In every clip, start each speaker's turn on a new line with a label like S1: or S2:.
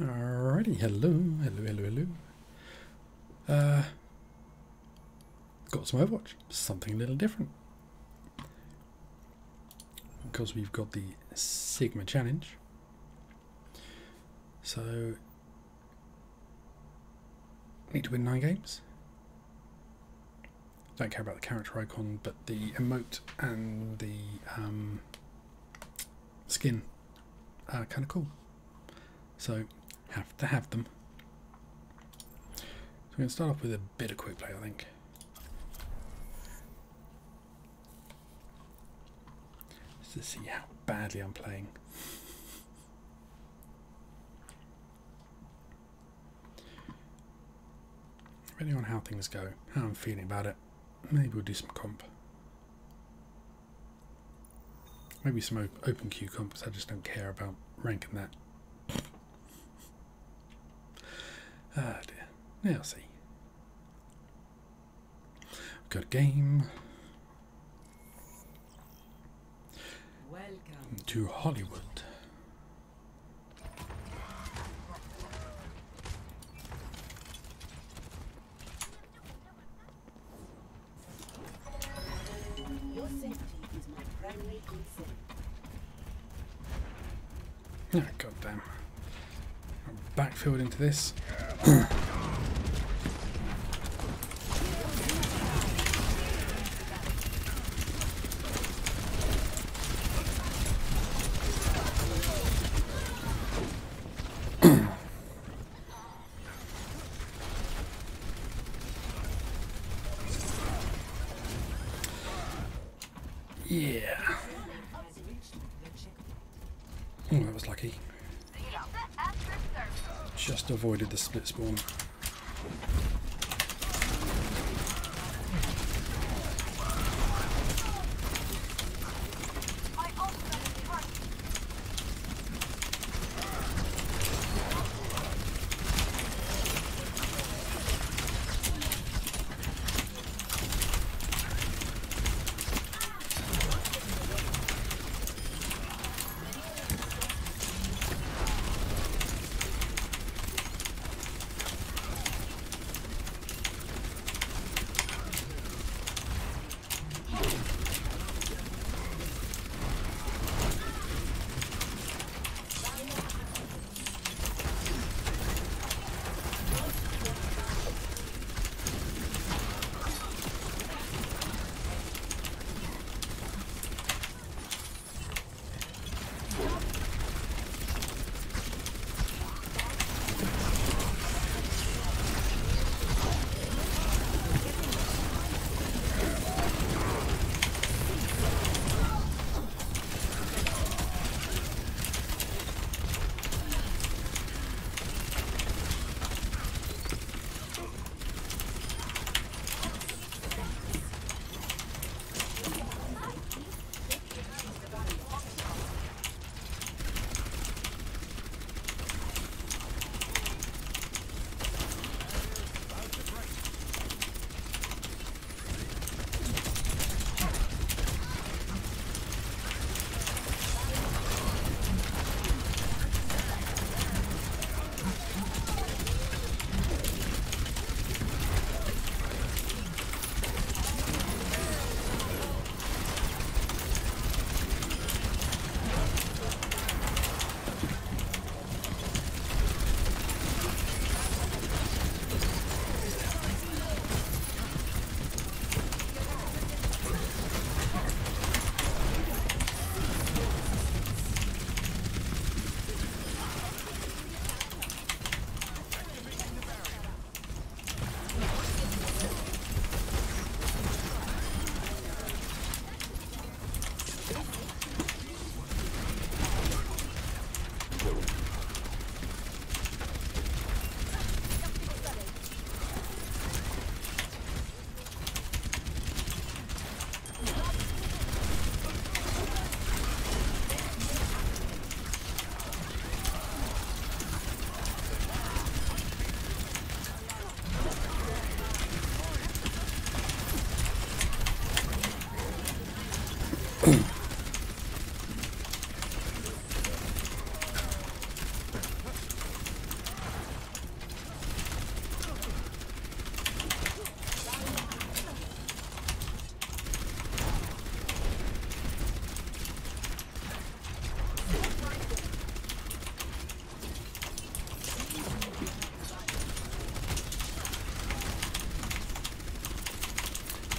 S1: Alrighty, hello, hello, hello, hello. Uh, got some Overwatch, something a little different. Because we've got the Sigma Challenge. So, need to win nine games. Don't care about the character icon, but the emote and the um, skin are kind of cool. So, have to have them. So we're going to start off with a bit of quick play, I think. Just to see how badly I'm playing. Depending on how things go, how I'm feeling about it, maybe we'll do some comp. Maybe some open queue comps, I just don't care about ranking that. Ah dear. Now see. Got a game.
S2: Welcome.
S1: To Hollywood.
S2: Your safety is my primary concern.
S1: Oh, God damn. Backfield into this. yeah. Oh, that was lucky. Just avoided the split spawn.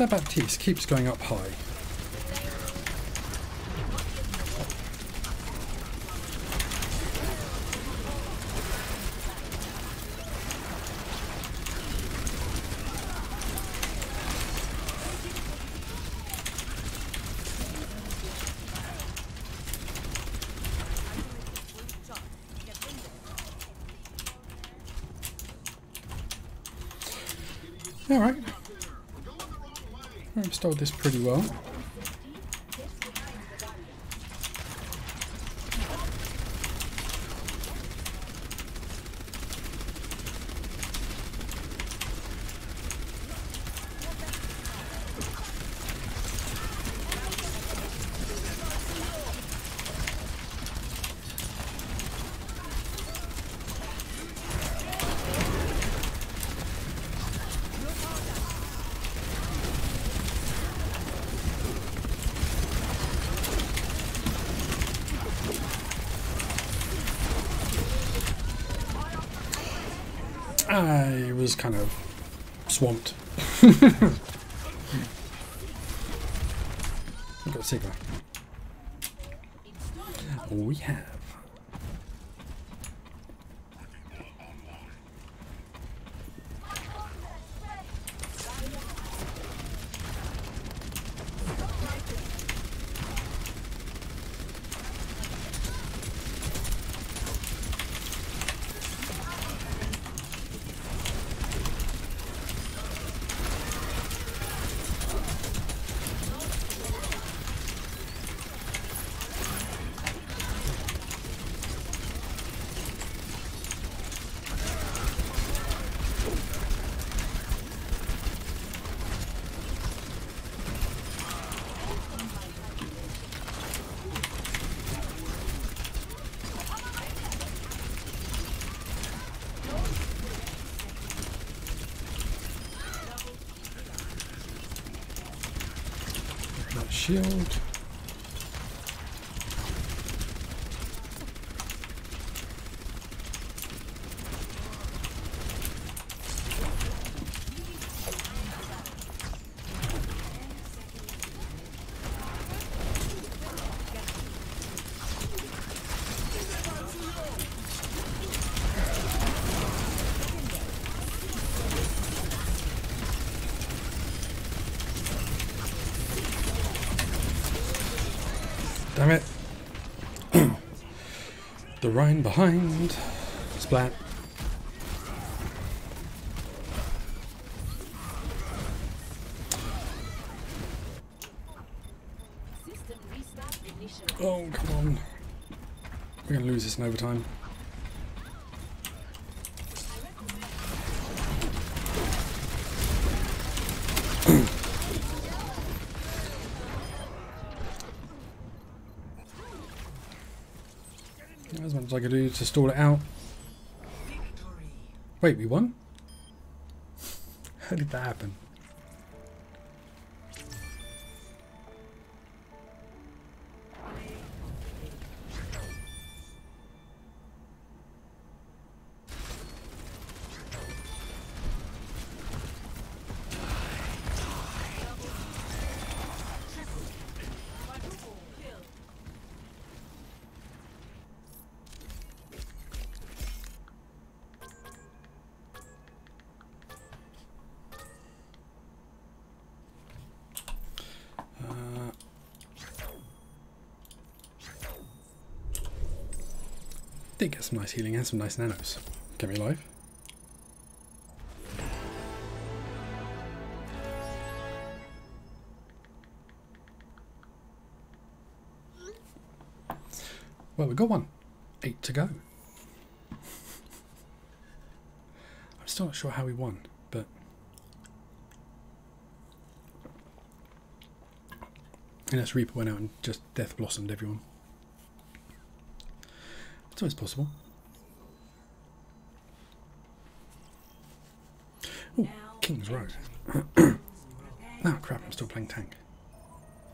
S1: That Baptiste keeps going up high. Alright. Stole this pretty well. I was kind of swamped. I've got Sigma. We have. Shield. Rhine behind. Splat.
S2: System.
S1: Oh, come on. We're going to lose this in overtime. To stall it out. Wait, we won? How did that happen? Did get some nice healing and some nice nanos. Get me alive. Well, we got one. Eight to go. I'm still not sure how we won, but Unless Reaper went out and just death blossomed everyone. It's always possible. Oh, King's Road. oh crap, I'm still playing tank.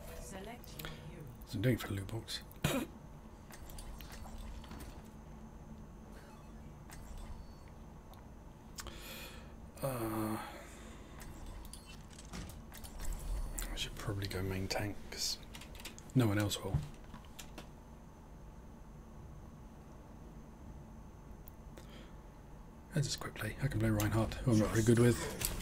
S1: What's I'm doing for the loot box. uh, I should probably go main tank because no one else will. That's just quickly. I can play Reinhardt, who I'm not very good with.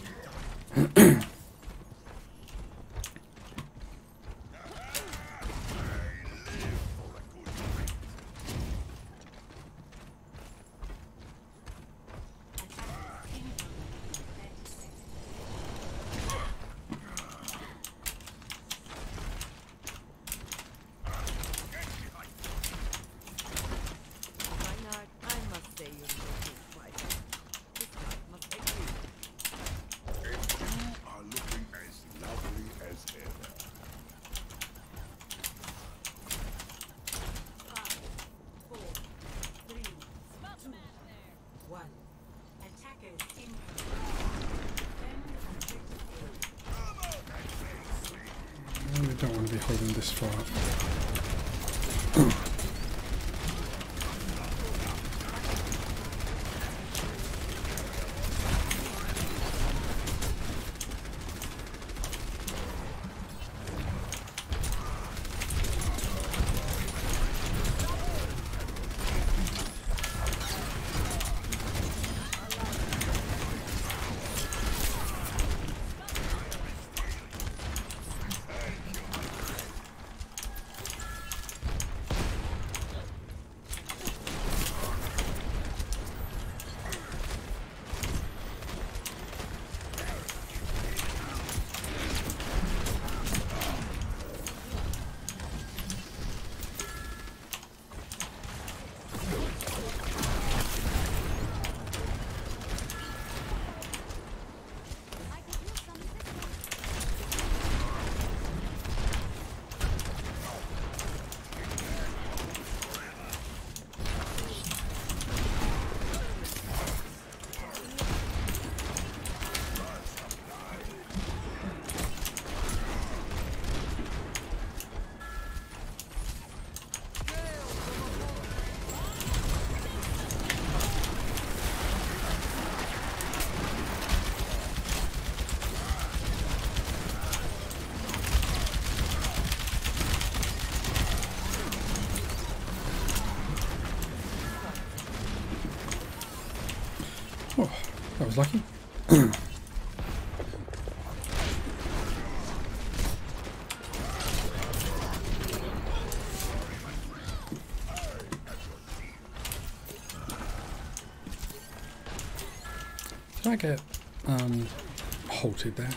S1: Lucky. Did I get um, halted there?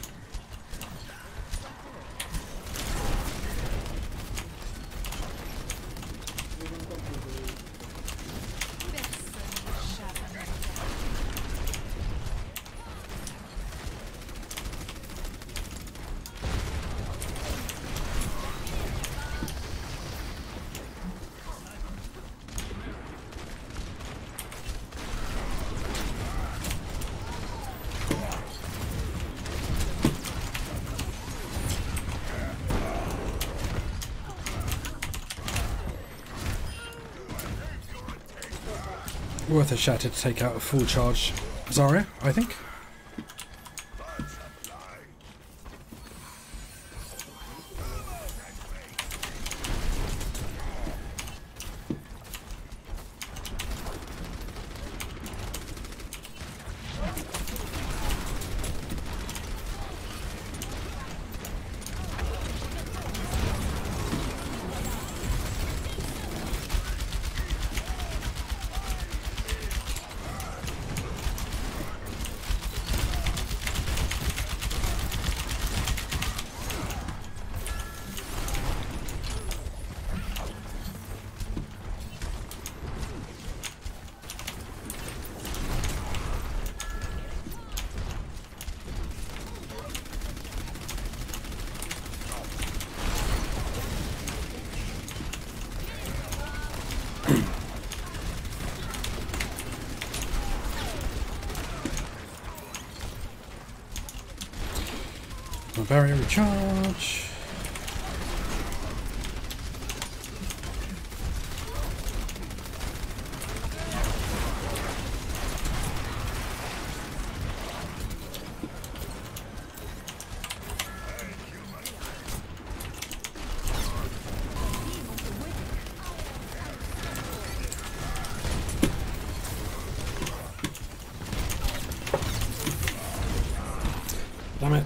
S1: Worth a shatter to take out a full charge Zarya, I think. Barrier recharge. Damn it.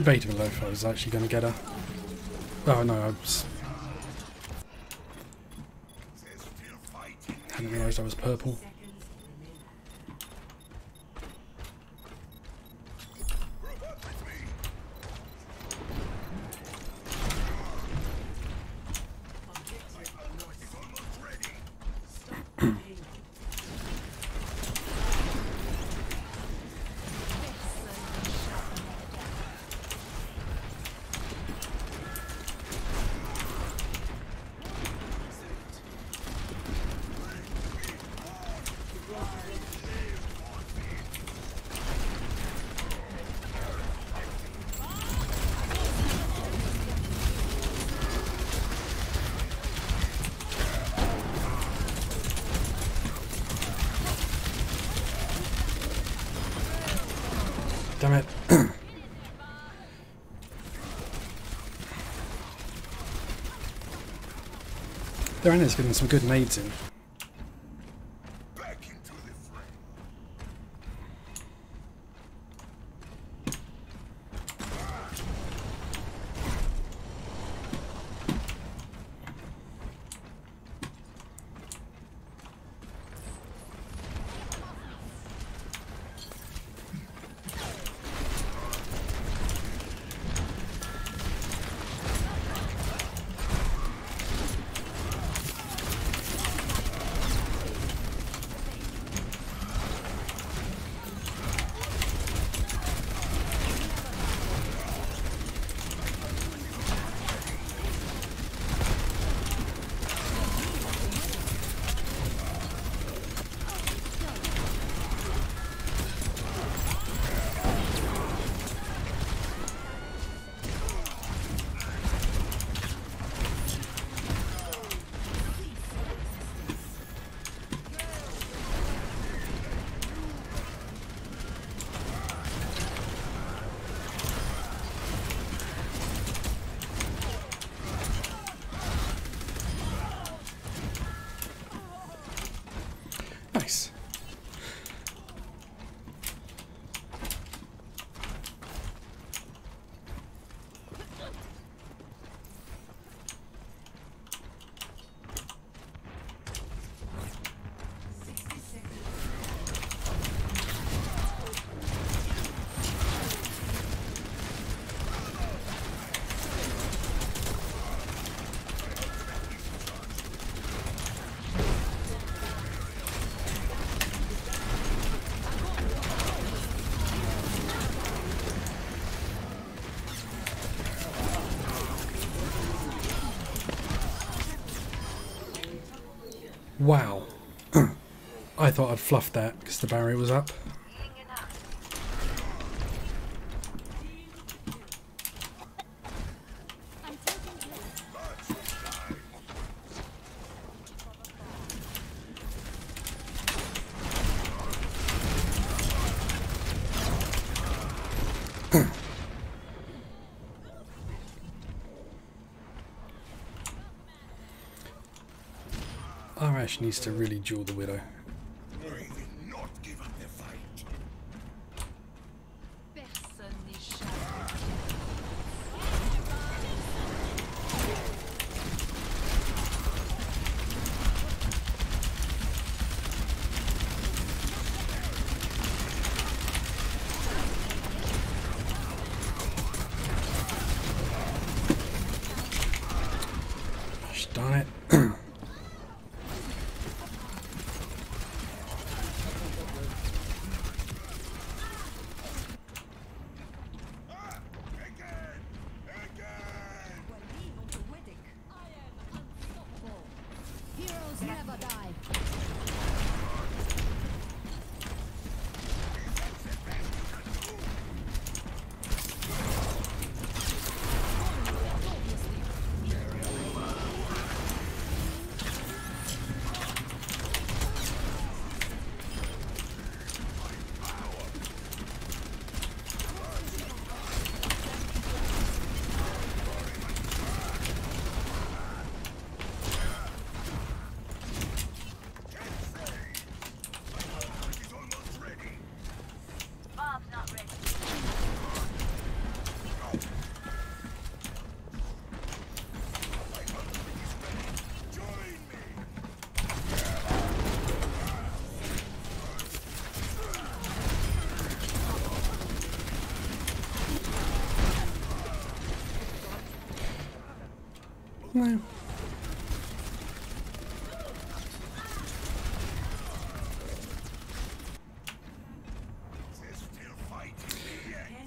S1: Debatable if I was actually going to get her. Oh no, I was, hadn't I was purple. Diana's getting some good nades in. I thought I'd fluffed that because the barrier was up. Arash needs to really duel the Widow.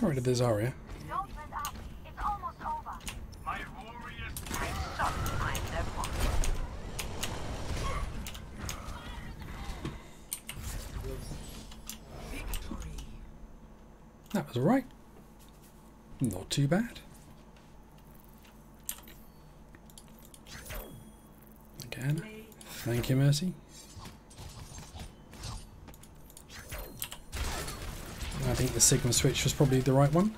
S3: My warriors
S4: Sometimes they're fun.
S1: That was right. Not too bad. Again. Thank you, Mercy. I the Sigma switch was probably the right one.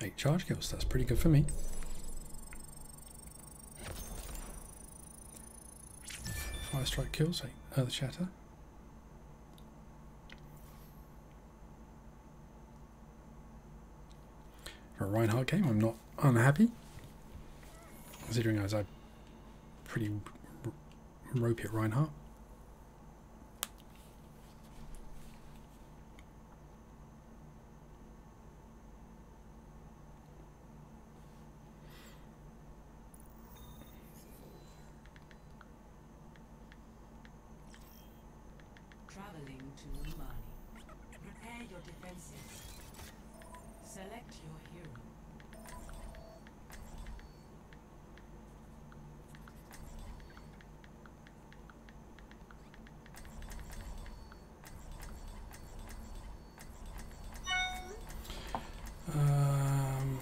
S1: Eight charge kills, that's pretty good for me. Strike kills, eight Earth uh, Shatter. For a Reinhardt game, I'm not unhappy. Considering as I pretty r- ropey at Reinhardt.
S2: Traveling to Numbani. Prepare your defenses. Select your hero.
S1: Um,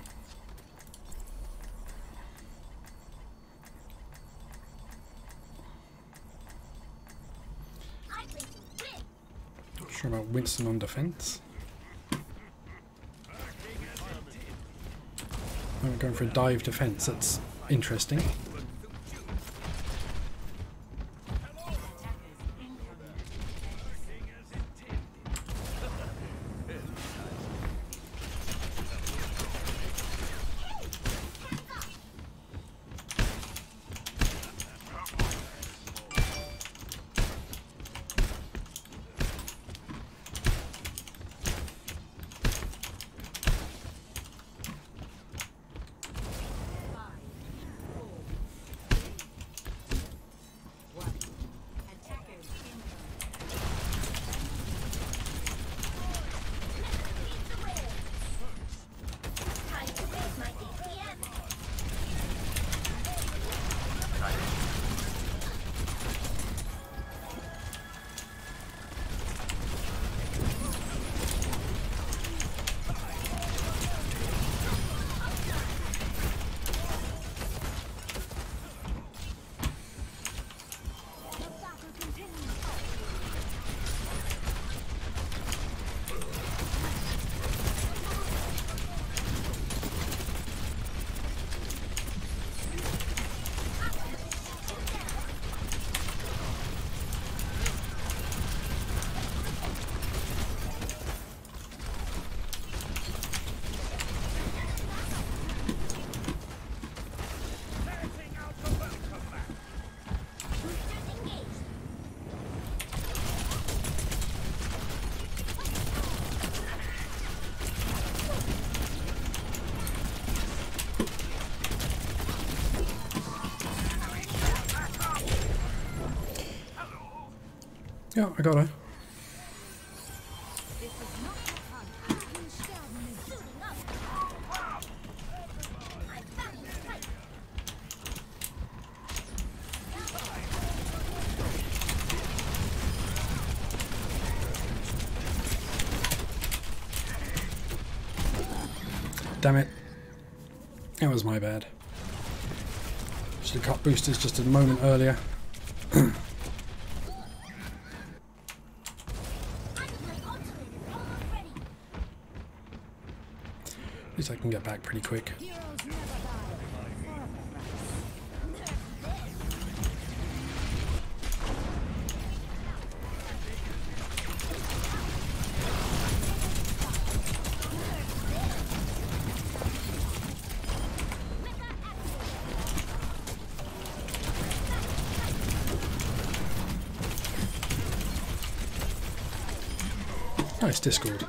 S1: not sure about Winston on defense. I'm going for a dive defense. That's interesting. Hunt. I got
S5: me.
S1: Damn it. That was my bad. Should have cut boosters just a moment earlier. can get back pretty quick.
S6: Nice Discord.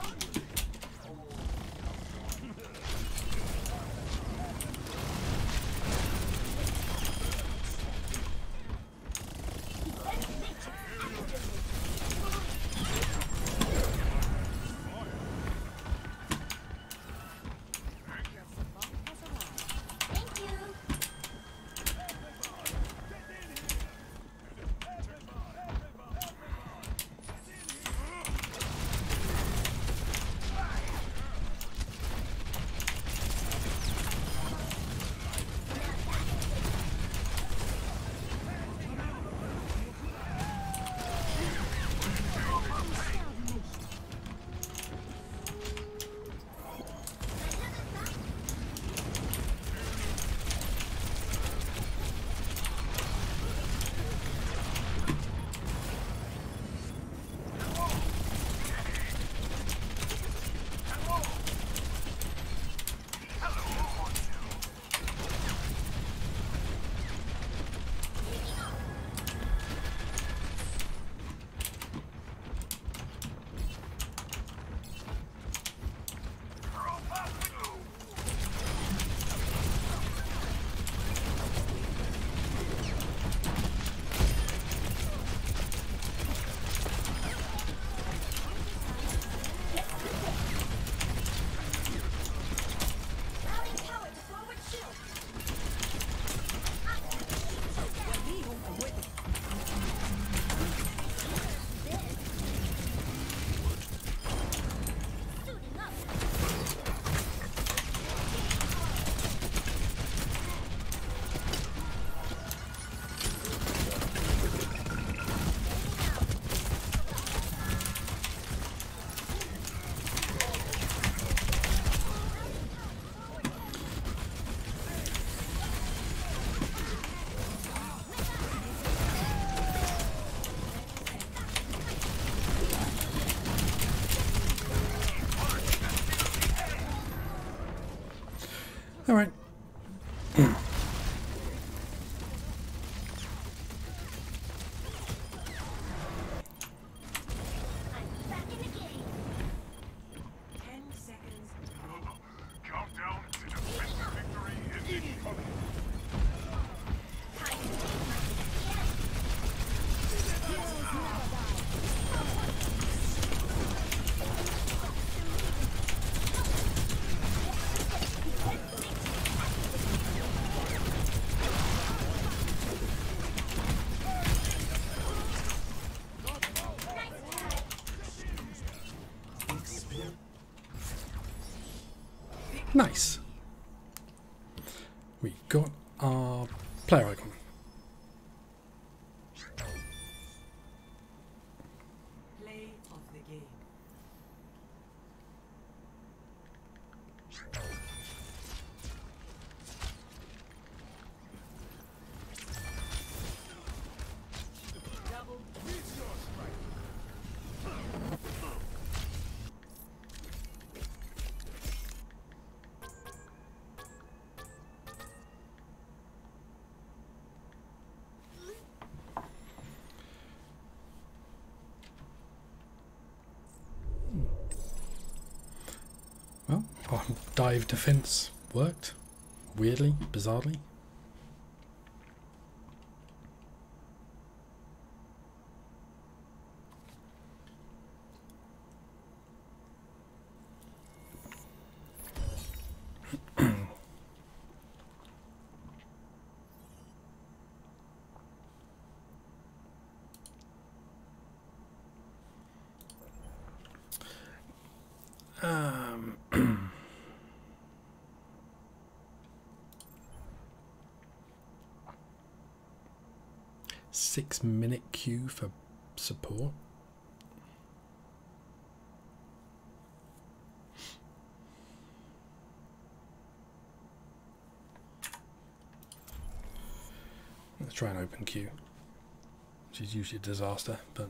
S6: Nice. Dive defense worked. Weirdly, bizarrely. Um, minute queue for support. Let's try an open queue, which is usually a disaster, but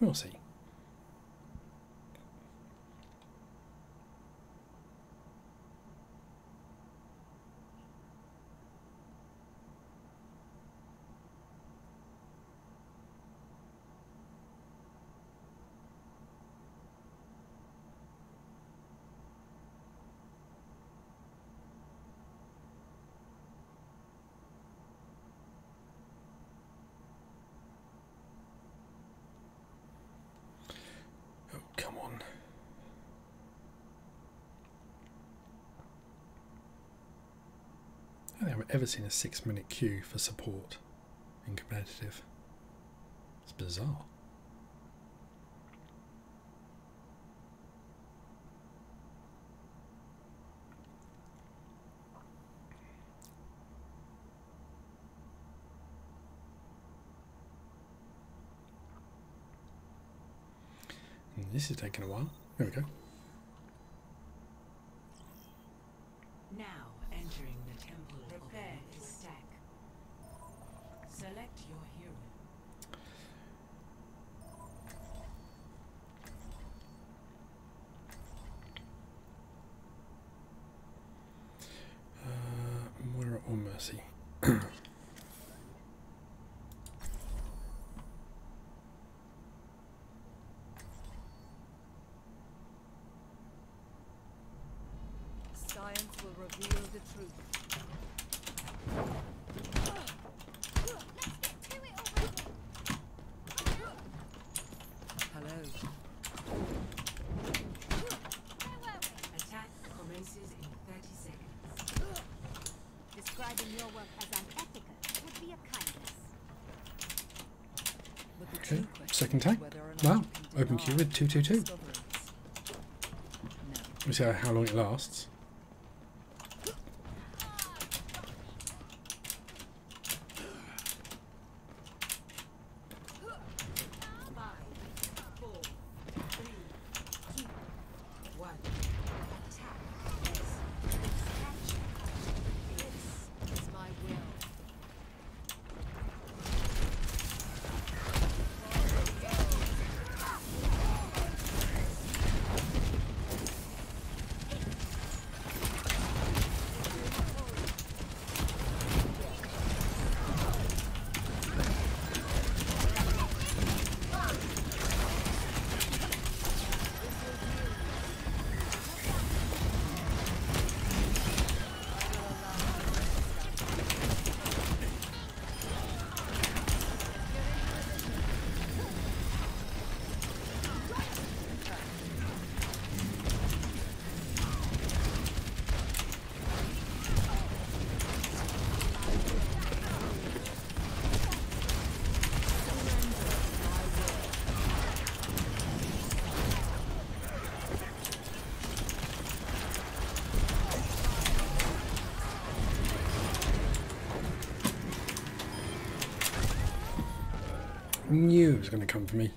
S6: we'll see.
S1: I don't think I've ever seen a six minute queue for support in competitive. It's bizarre. And This is taking a while. There we go.
S2: Now entering the temple Prepare to stack. Select your hero.
S1: Uh, Moira or Mercy?
S5: Science will reveal the truth. Hello.
S2: Attack commences in 30 seconds.
S7: Describing your work as unethical would be a kindness.
S5: But the
S1: Okay,
S5: true question
S1: second
S5: whether
S1: Wow, open queue with 222.
S5: discoveries. No.
S1: We see how long it lasts.
S2: Five, four, three, two, one. Attack is expansion.
S5: This is my will.
S1: Knew it was going to come for me.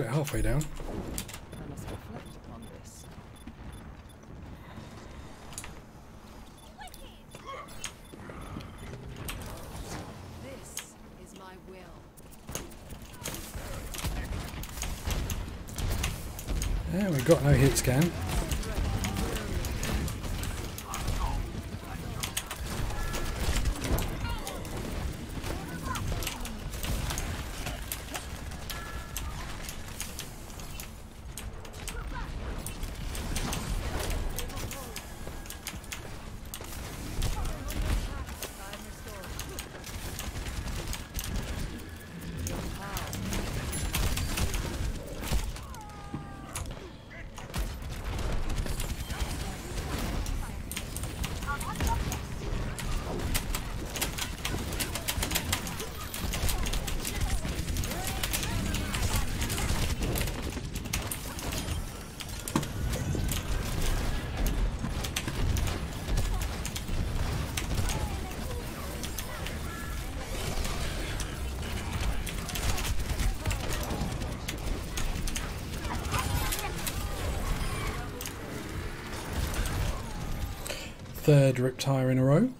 S1: It halfway down.
S5: I must reflect upon this. This is my will.
S1: Yeah, we've got no hit scan.
S5: third RIP-Tire in a row.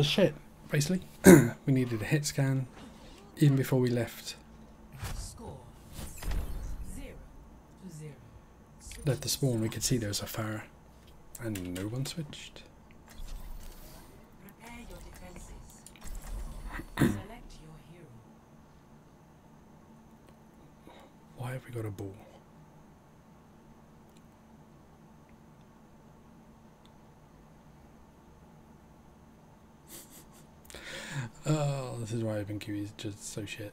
S1: was
S5: shit, basically. we needed a hit scan even before we left. Left the spawn, we could see there was a fire. And no one switched. so shit.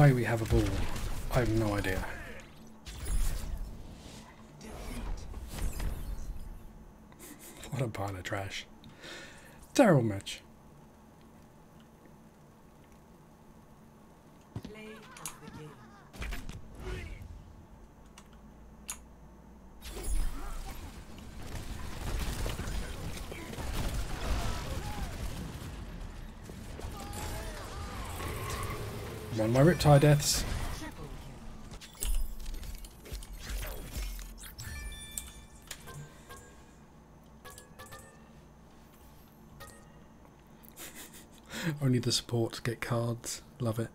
S8: why
S1: we have a ball, I have no idea. What a pile of trash. Terrible match. on, my RIP-Tire deaths. Only the support get cards. Love it.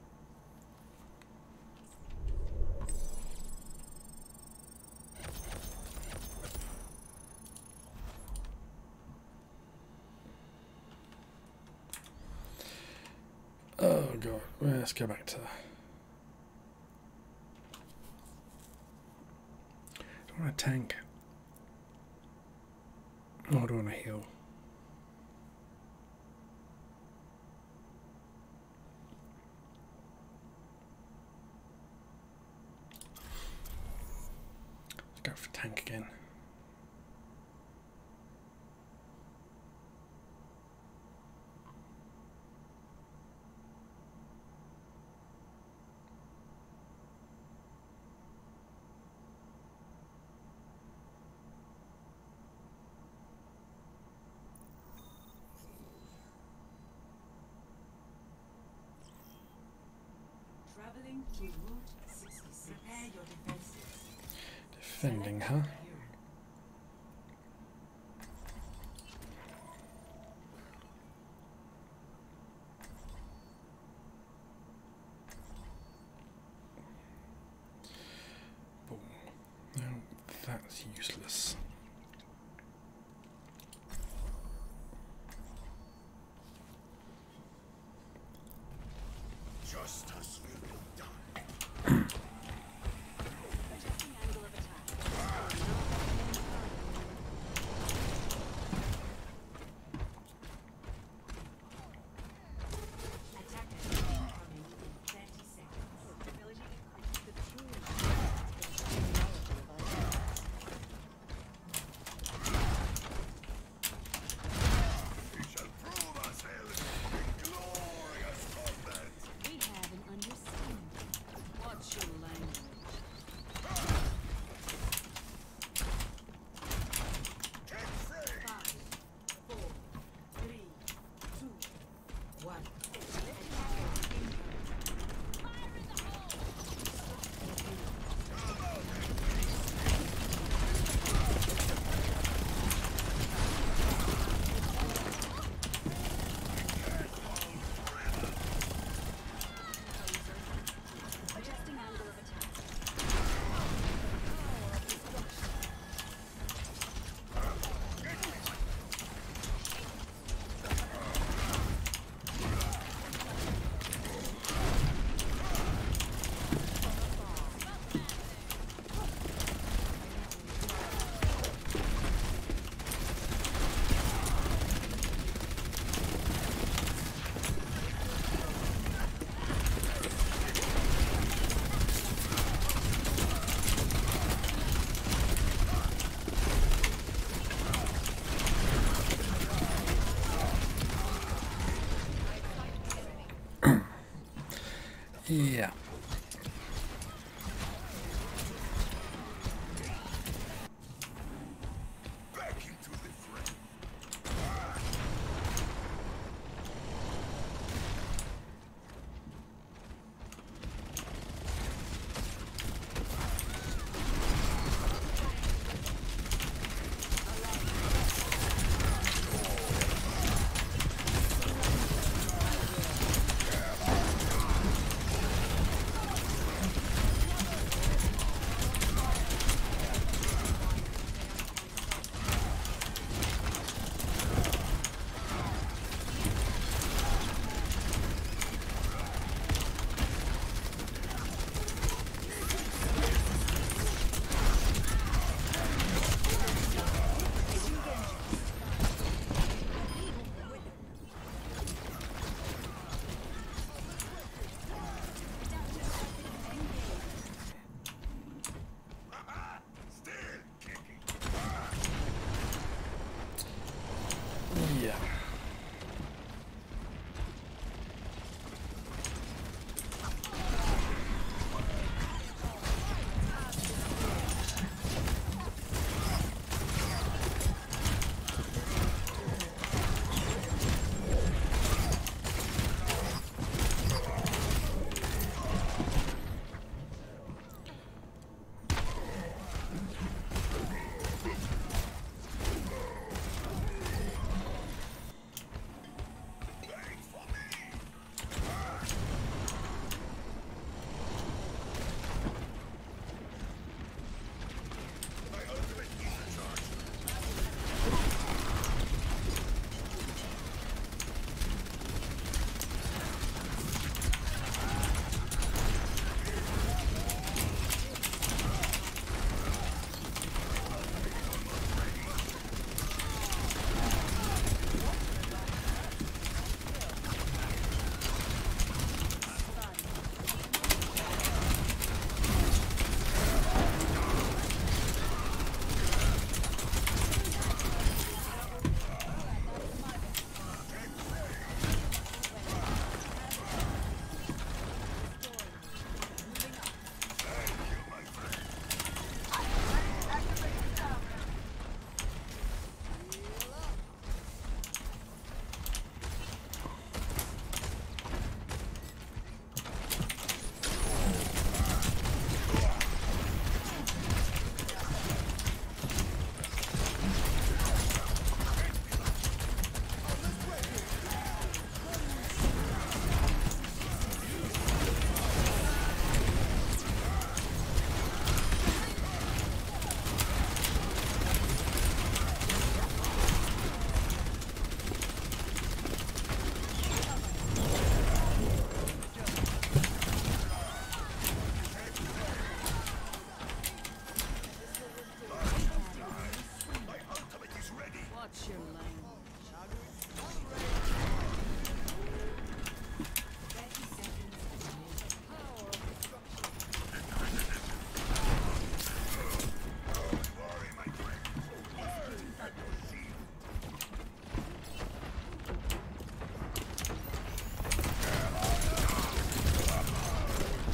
S1: Defending
S7: her. Huh?
S1: Yeah.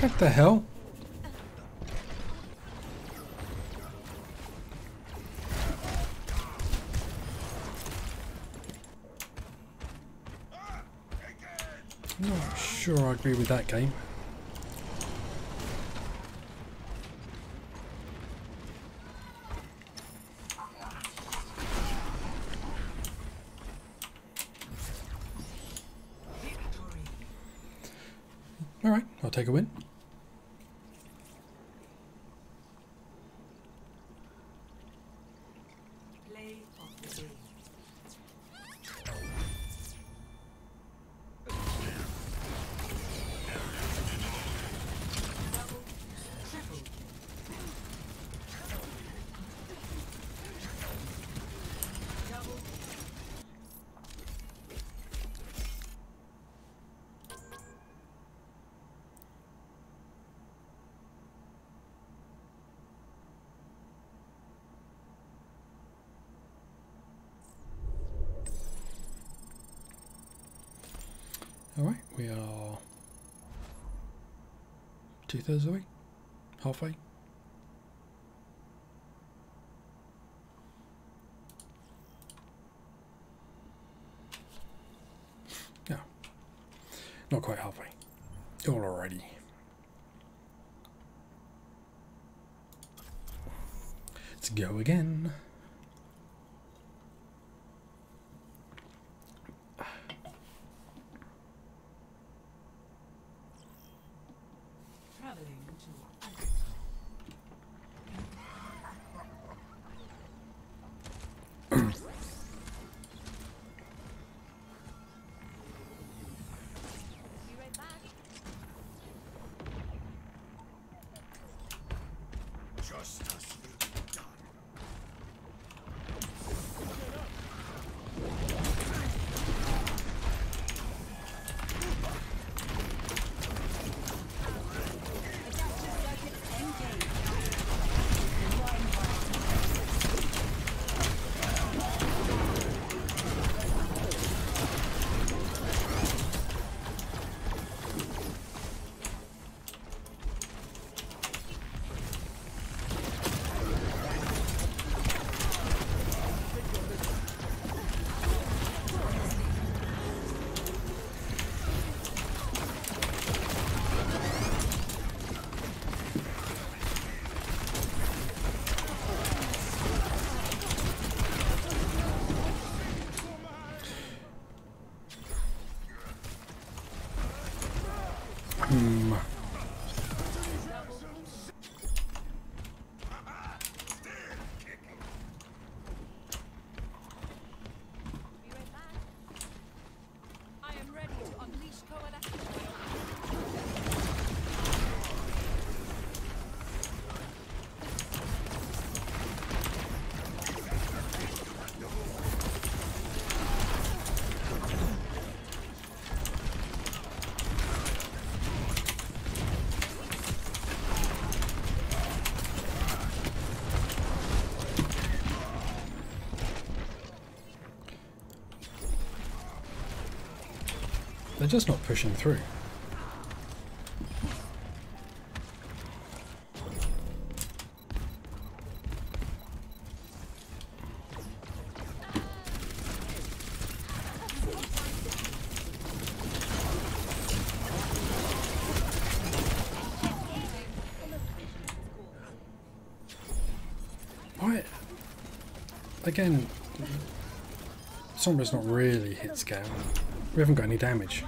S1: What the hell? Not sure I agree with that game. Alright, I'll take a win.
S2: Play of the game.
S1: Alright, we are two thirds of the way, halfway. Just not pushing through. Why? Again, Sombra's not really hit scan. We haven't got any damage.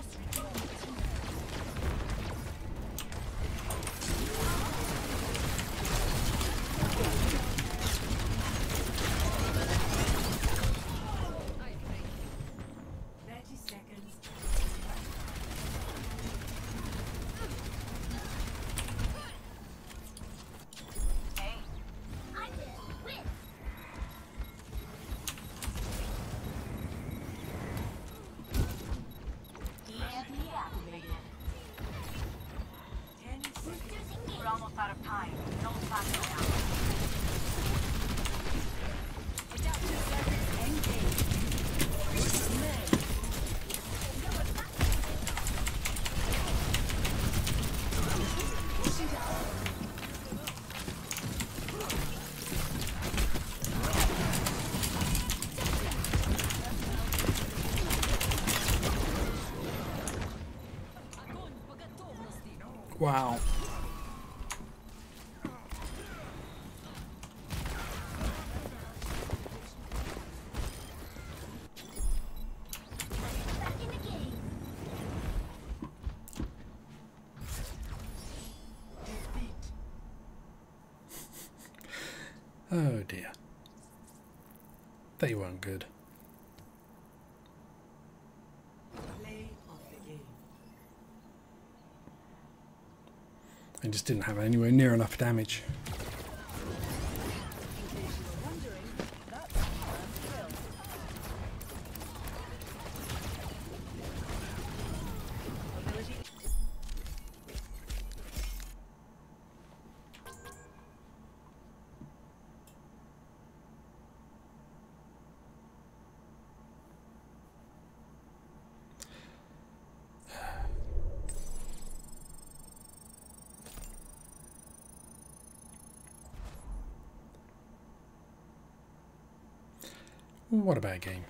S1: Oh dear. They weren't good. They just didn't have anywhere near enough damage. What a bad game.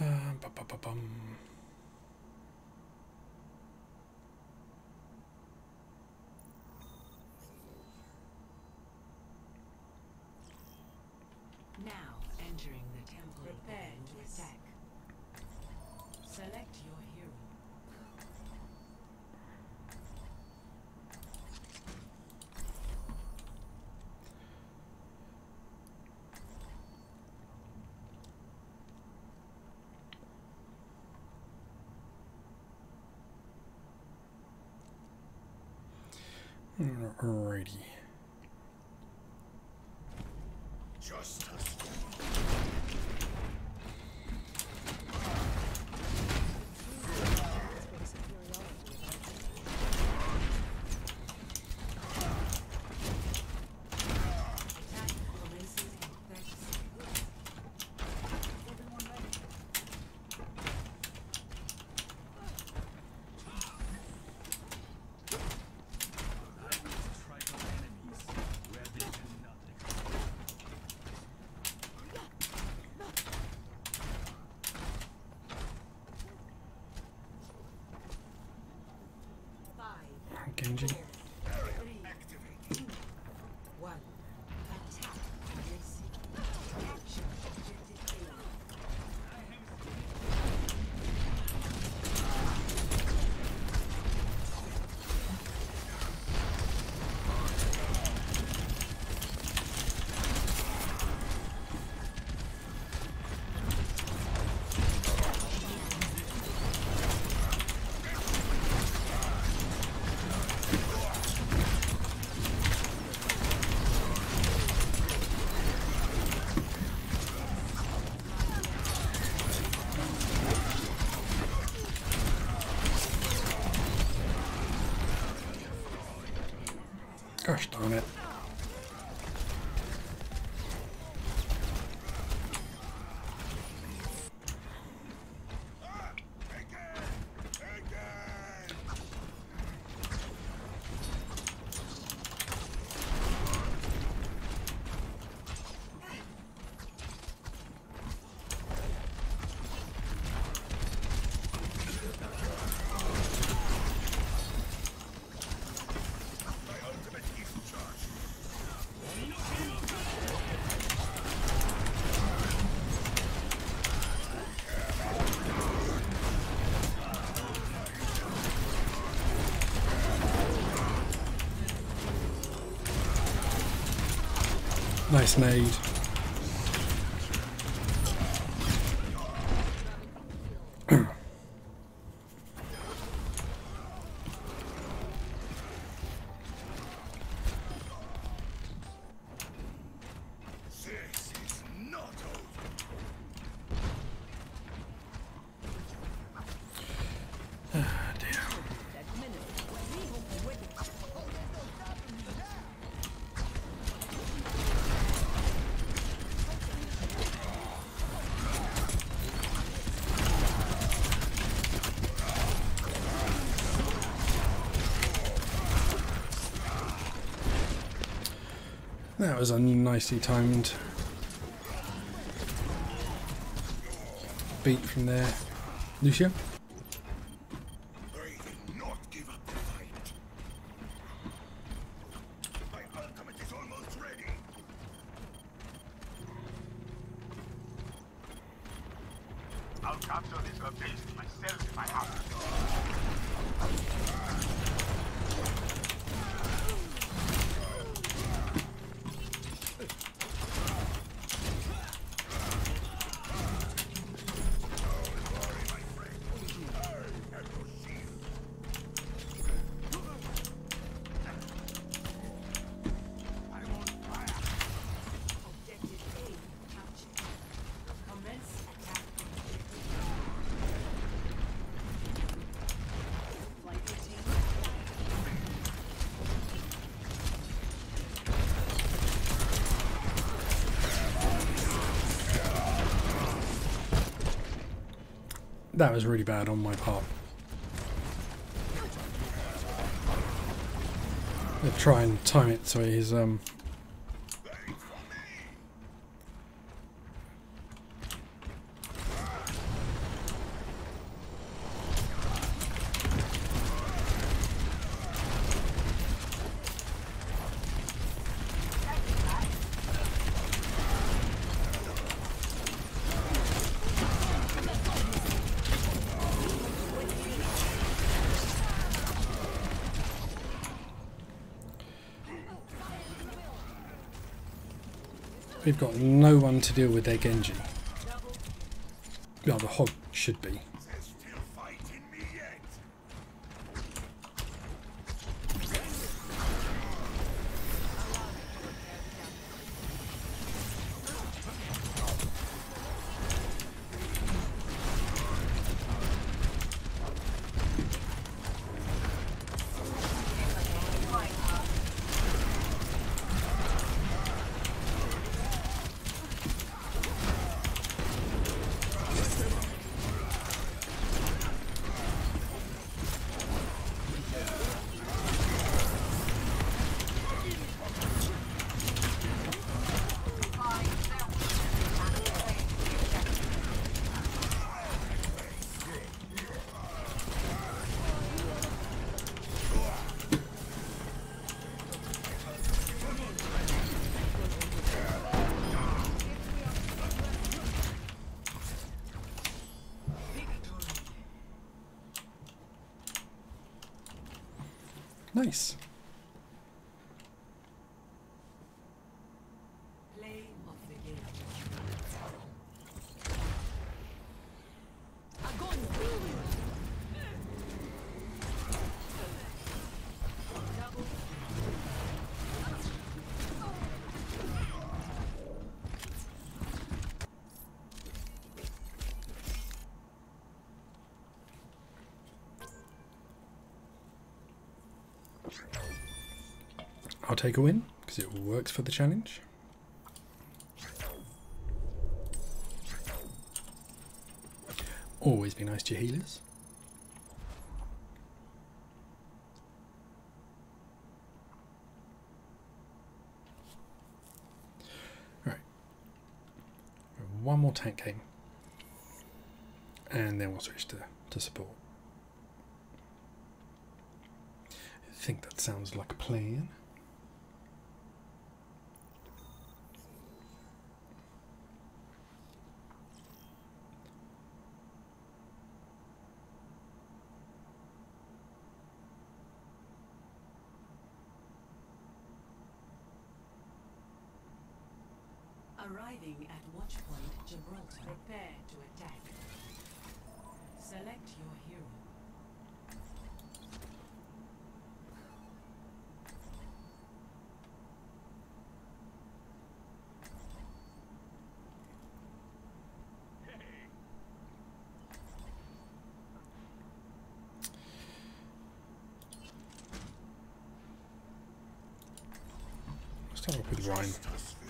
S1: Uh, ba- ba- ba- bum.
S2: Now entering the temple. Prepare to attack. Select your hero.
S1: Alrighty.
S3: Justice.
S2: Engineer.
S1: Gosh darn it. Nice nade. That was a nicely timed beat from there. Lucio? That was really bad on my part. I'll try and time it so he's um We've got no one to deal with their Genji. Well, the Hog should be. Take a win because it works for the challenge. Always be nice to your healers. Right. One more tank game. And then we'll switch to, to support. I think that sounds like a plan.
S2: Arriving at Watchpoint Gibraltar. Prepare to attack. Select your hero.
S1: Let's start off with Rein.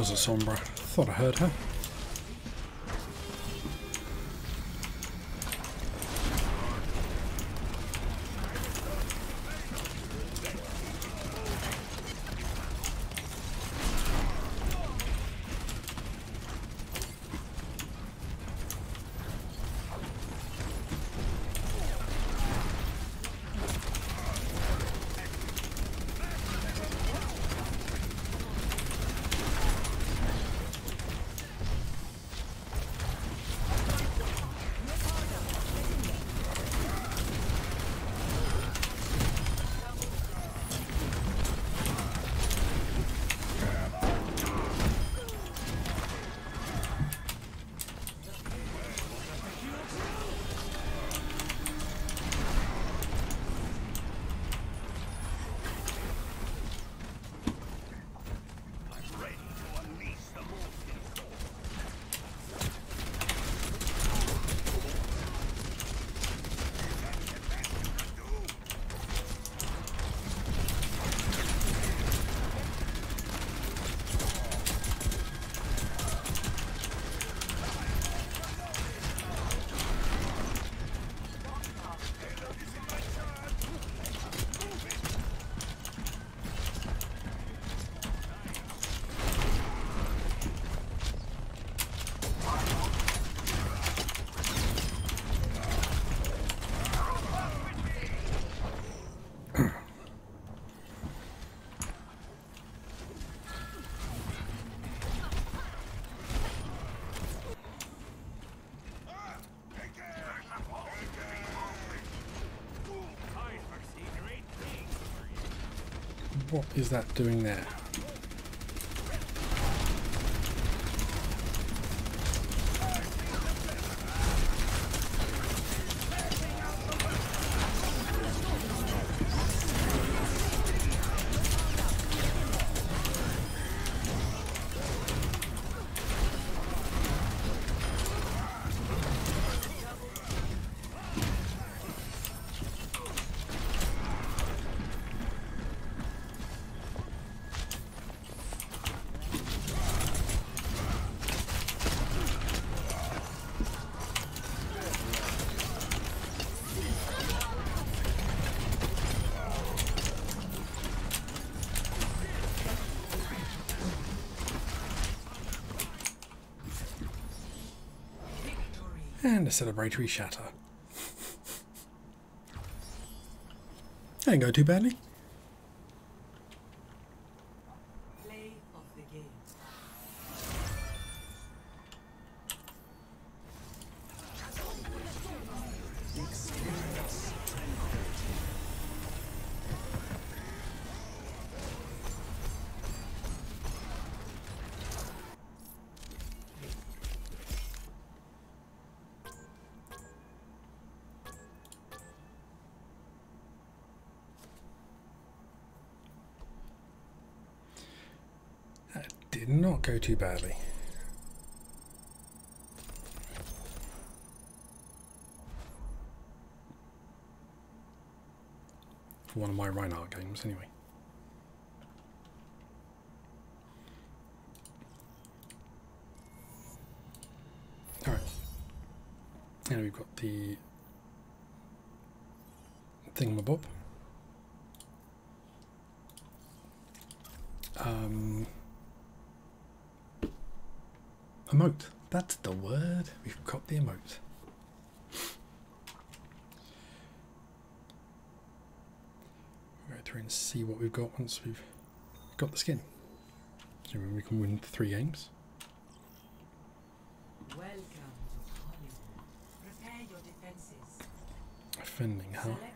S1: Was a Sombra. Thought I heard her. What is that doing there? And a celebratory shatter. Didn't go too badly. Did not go too badly. For one of my Reinhardt games, anyway. Alright. And we've got the thingamabob. Um, emote. That's the word. We've got the emote. We'll go through and see what we've got once we've got the skin. So we can win three games.
S2: Welcome to Hollywood. Prepare your defenses.
S1: Offending, huh?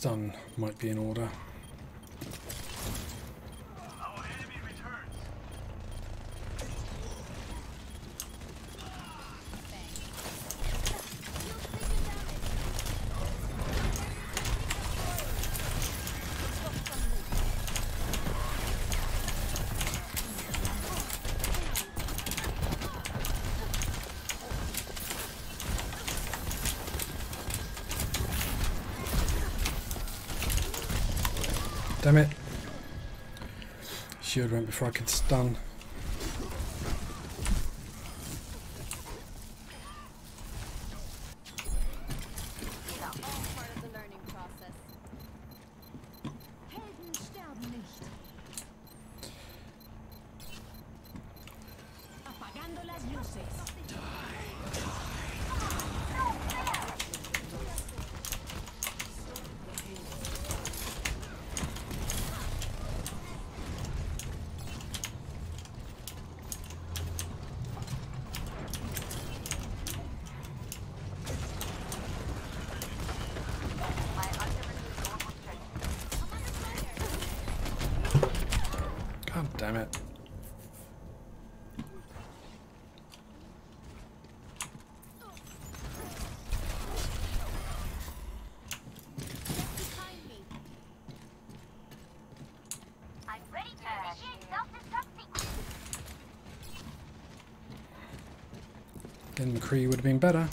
S1: Stun might be in order. Damn it. Shield went before I could stun.
S7: Would have been better.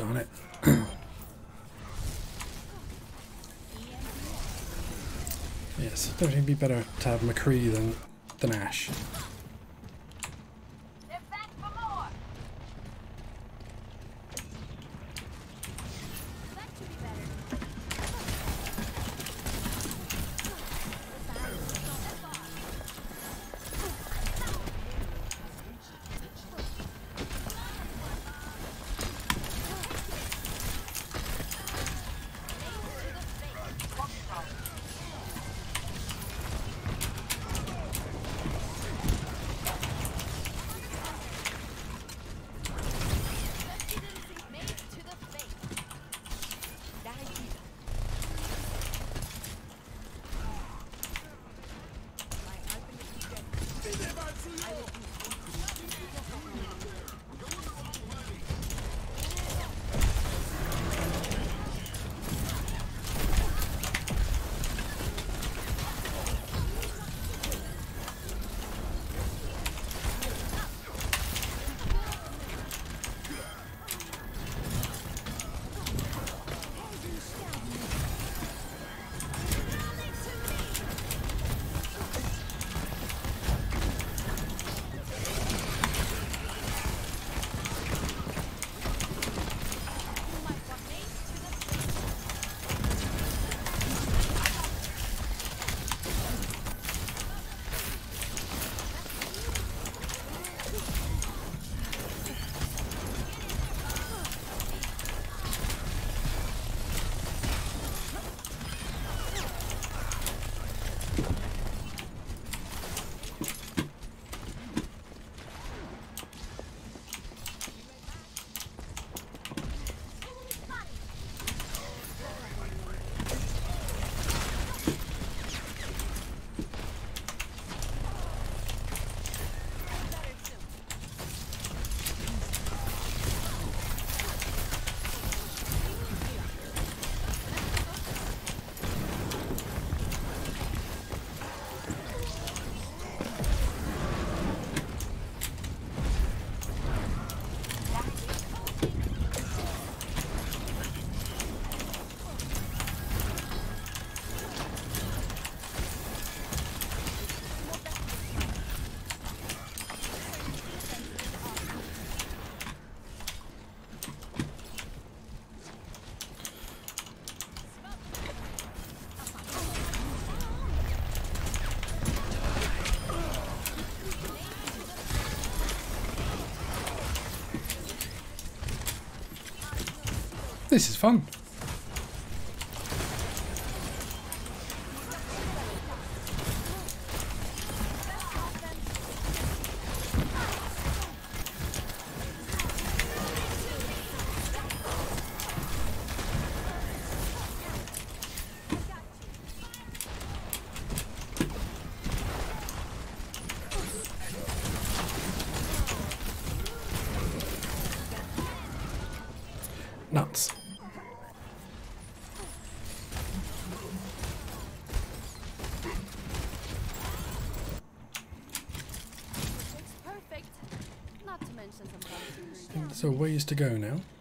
S1: on
S7: it. yes, don't even be better to have McCree than, than Ash.
S1: This is fun. Ways to go now.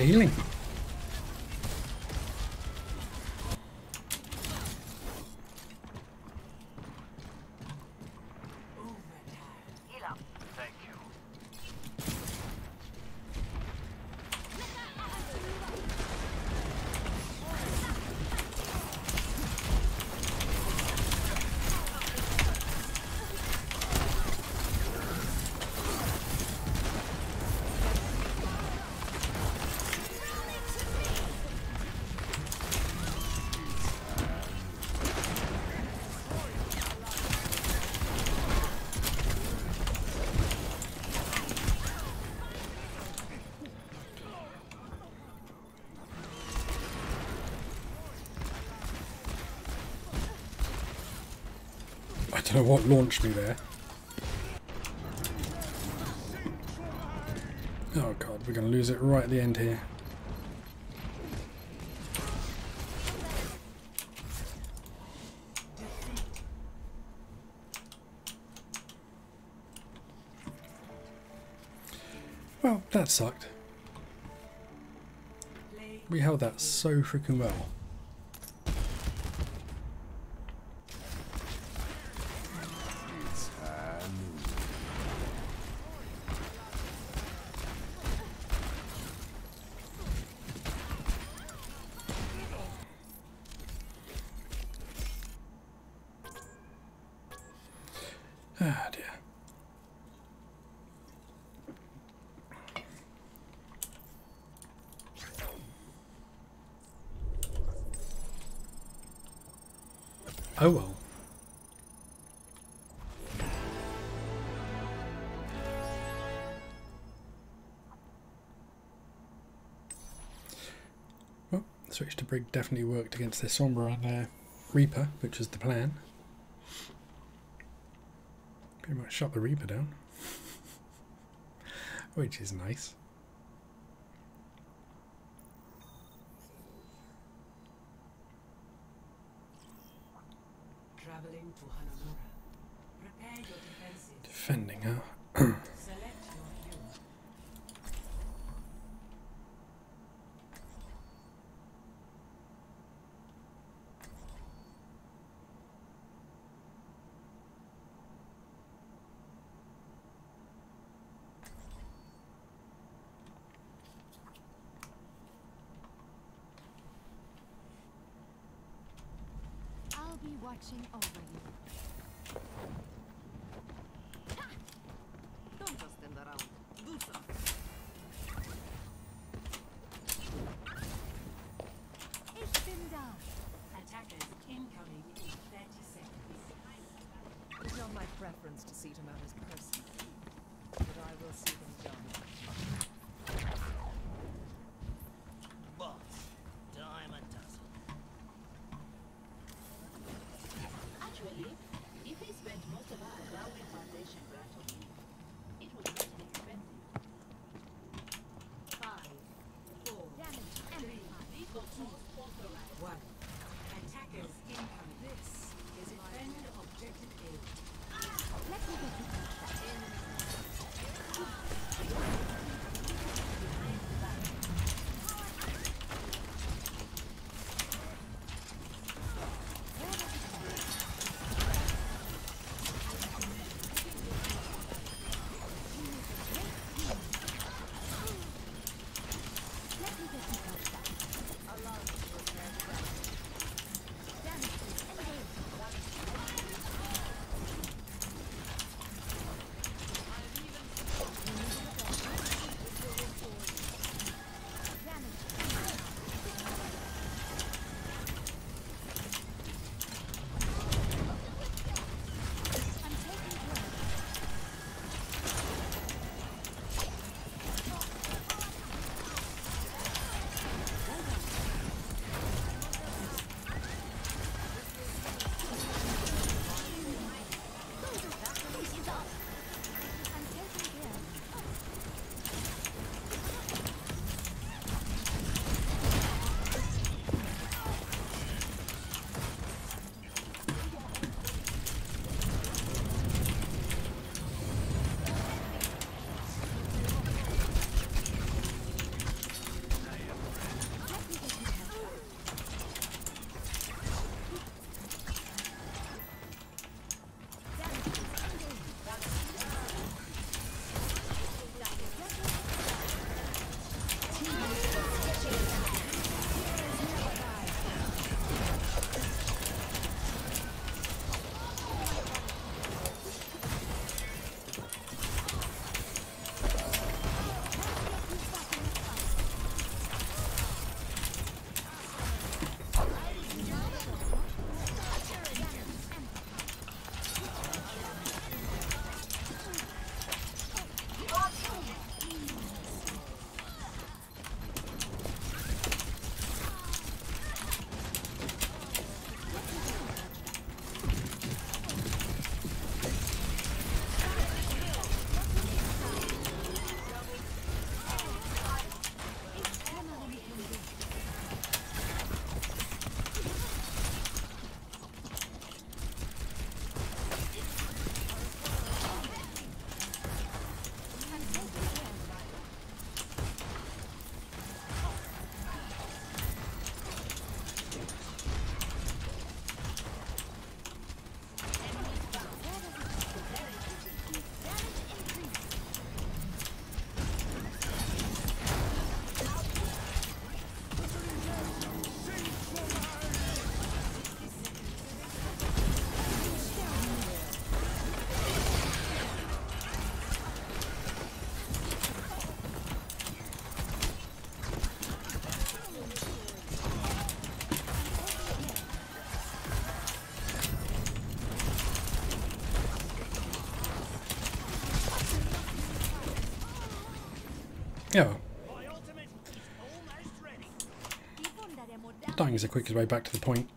S1: Healing. Know what launched me there. Oh god, we're going to lose it right at the end here. Well, that sucked. We held that so freaking well. Definitely worked against their Sombra and their Reaper, which was the plan. Pretty much shot the Reaper down. which is nice.
S2: Traveling to Hanamura. Prepare your defenses.
S1: Defending her.
S7: watching over you. Don't just stand around. Do something. Ich bin da.
S2: Attackers incoming in 30 seconds.
S7: It's not my preference to see to matters personally.
S2: Is
S7: the
S1: quickest way back to the point.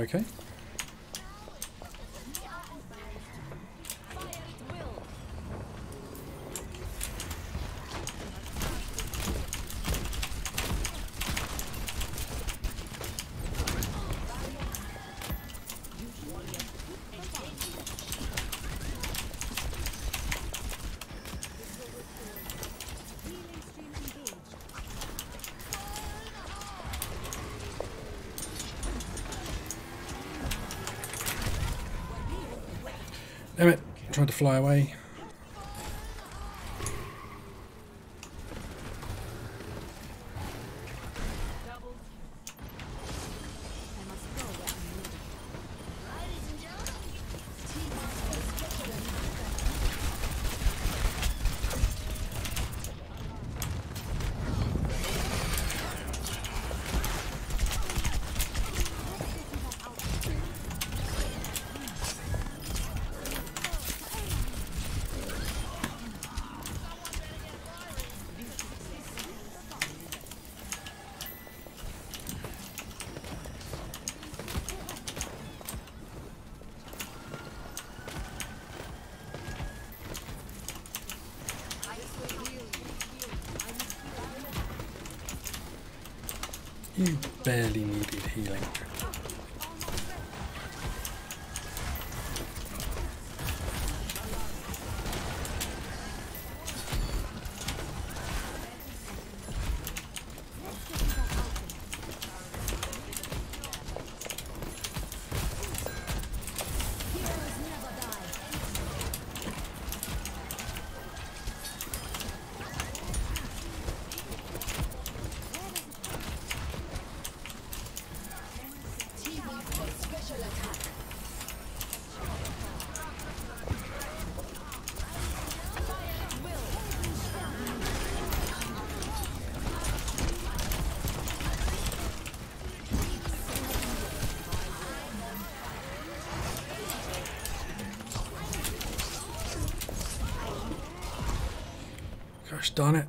S7: Okay. Tried to fly away. Gosh darn it.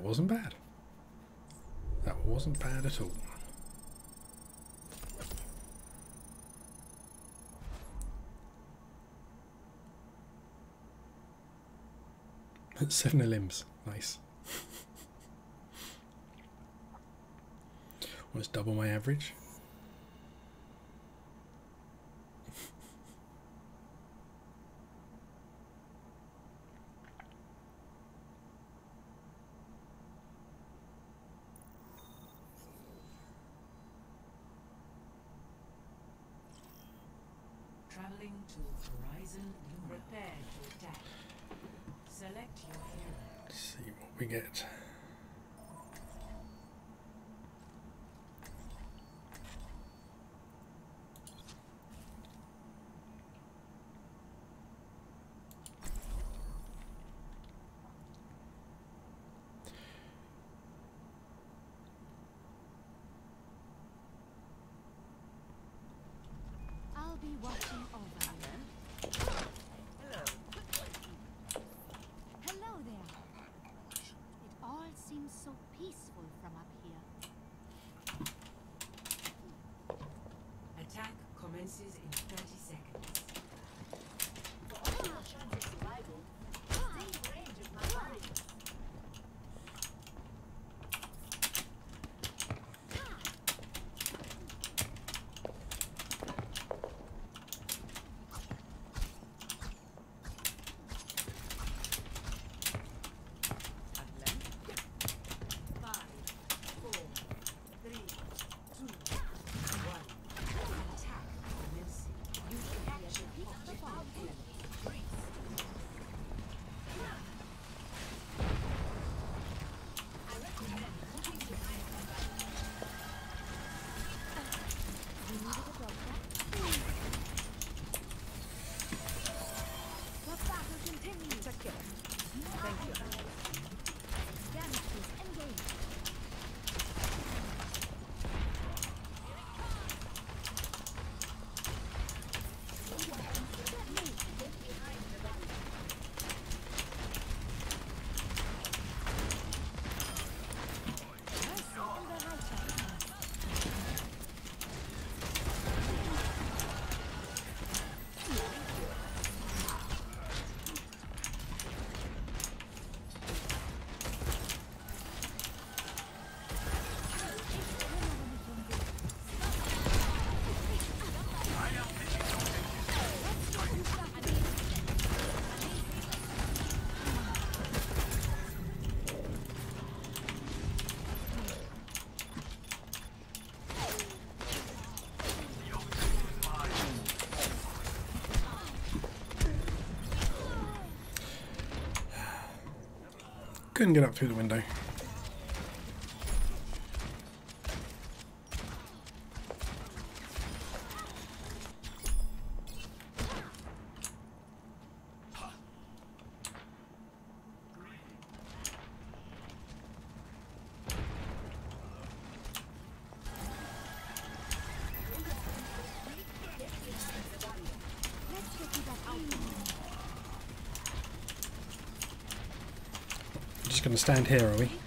S7: That wasn't bad. That wasn't bad at all. Seven of limbs. Nice. Almost double my average. Couldn't get up through the window.
S1: Let's get you back out there.
S7: Just going to stand here, are we?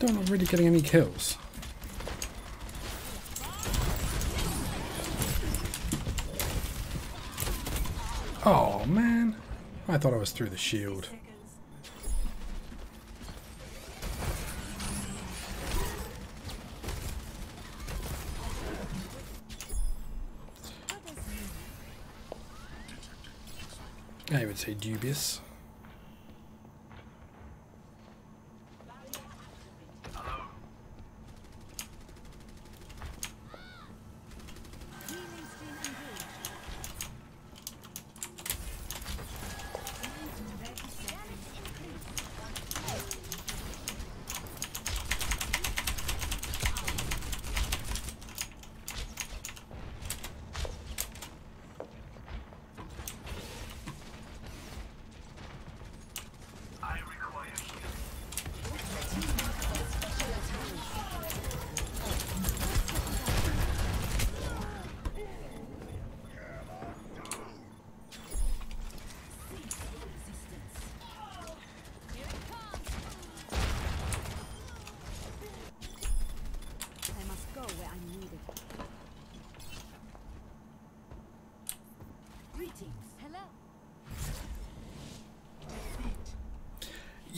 S7: Still not really getting any kills. Oh man, I thought I was through the shield. I would say dubious.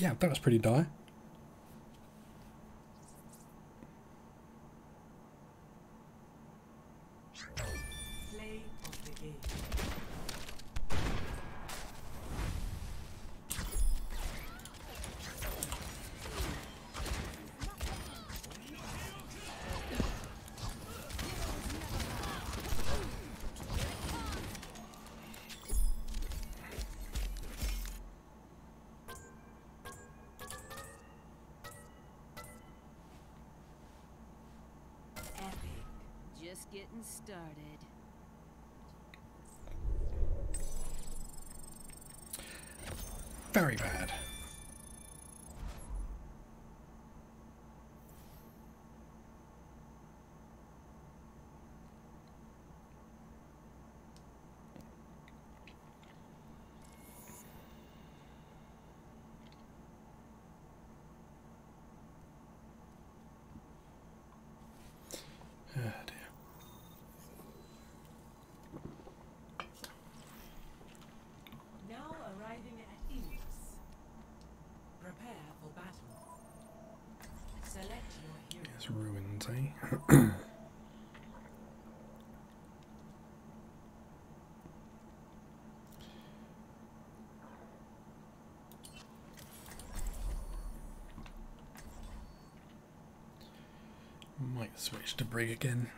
S7: Yeah, that was pretty dire.
S5: Started.
S7: Very bad. Ah, dear.
S2: Now arriving at Ilios. Prepare for battle. Select
S7: ruins, eh? Might switch to Brig again,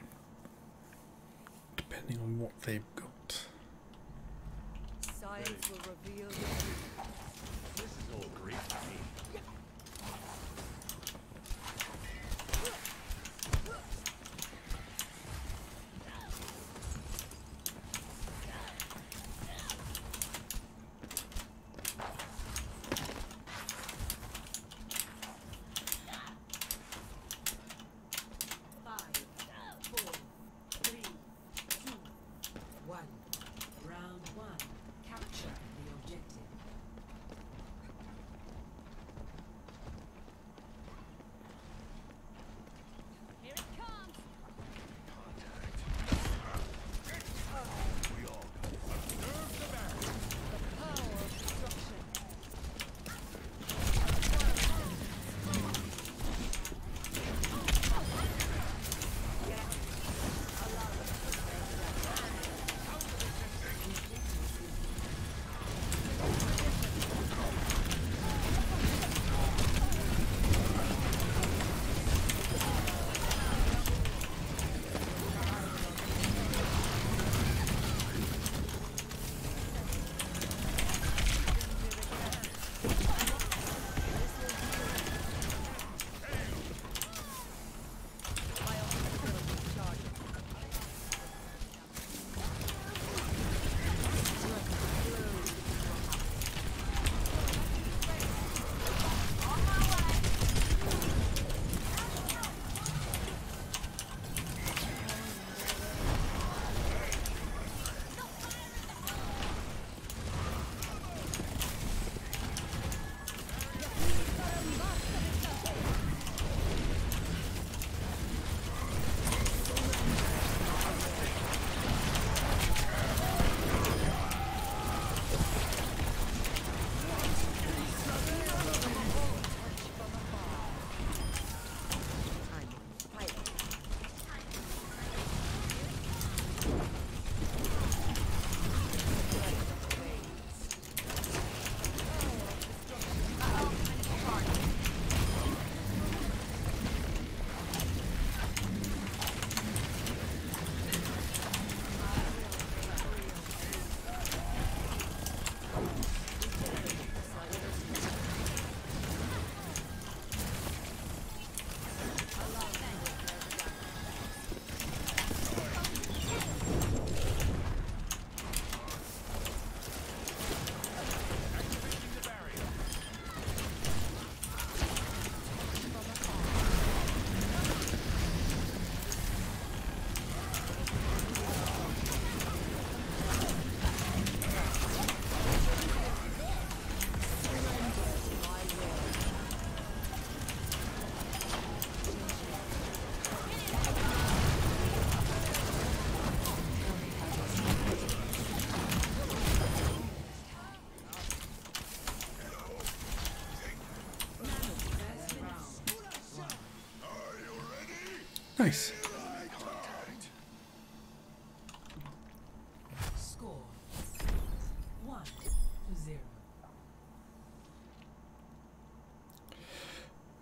S5: Nice.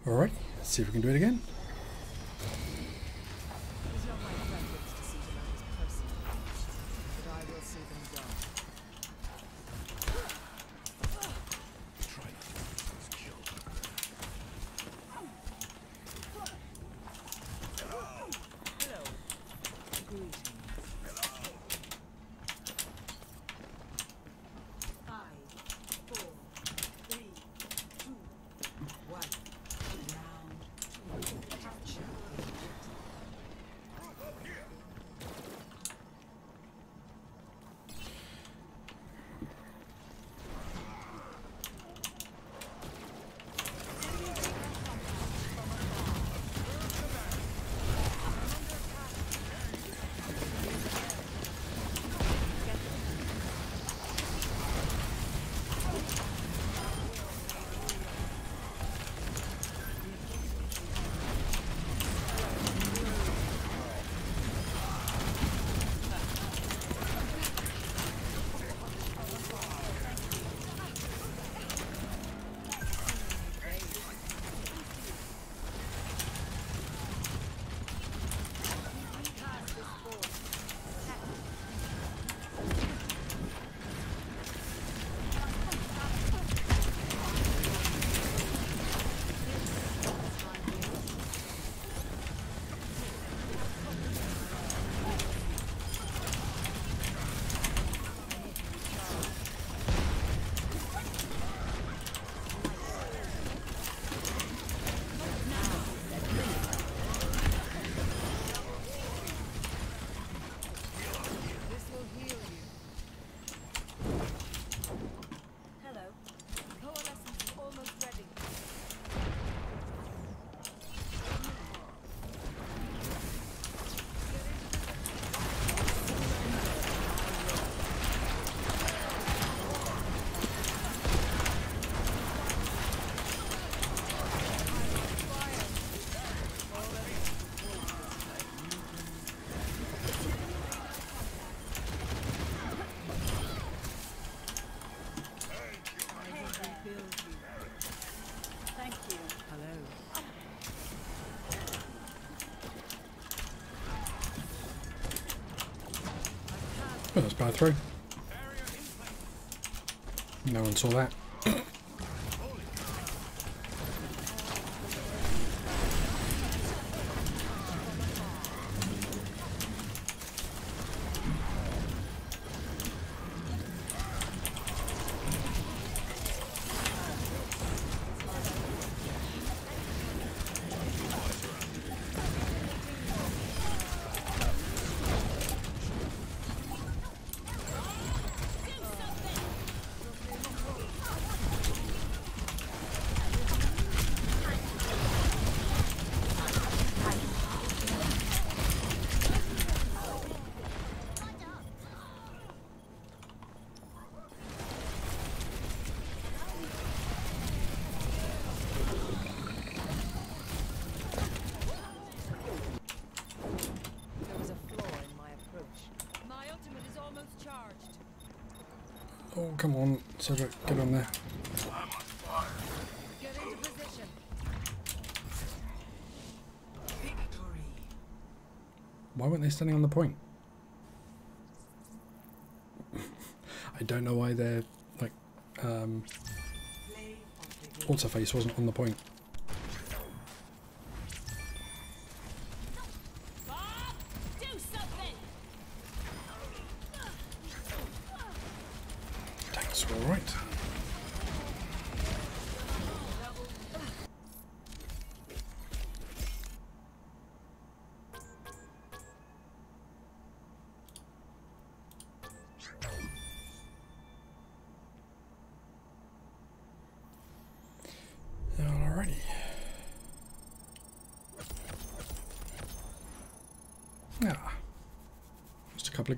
S5: Alright, let's see if we can do it again. No one saw that. Come on, Cedric, get on there. Why weren't they standing on the point? I don't know why their like um,
S2: water
S5: face wasn't on the point.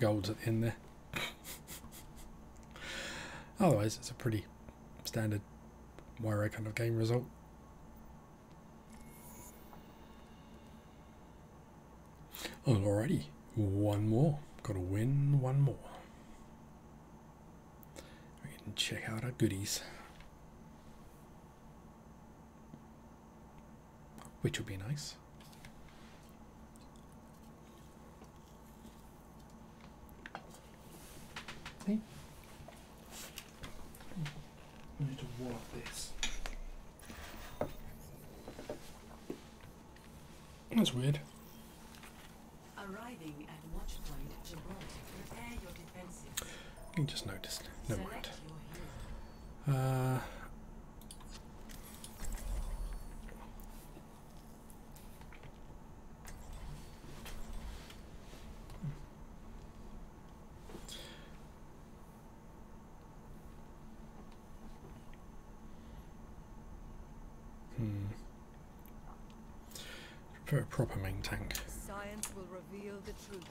S5: golds at the end there. Otherwise, it's a pretty standard Moira kind of game result. Alrighty, one more. Got to win one more. We can check out our goodies. Which would be nice. Hey. I need to wall up this. That's weird.
S2: Arriving at watch point Gibraltar. Prepare your defenses.
S5: You just noticed. Never mind.
S2: Your hero.
S5: Uh, hmm. For a proper main tank.
S1: Science will reveal the truth.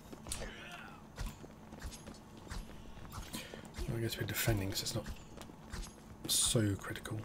S5: I guess we're defending, so it's not so critical.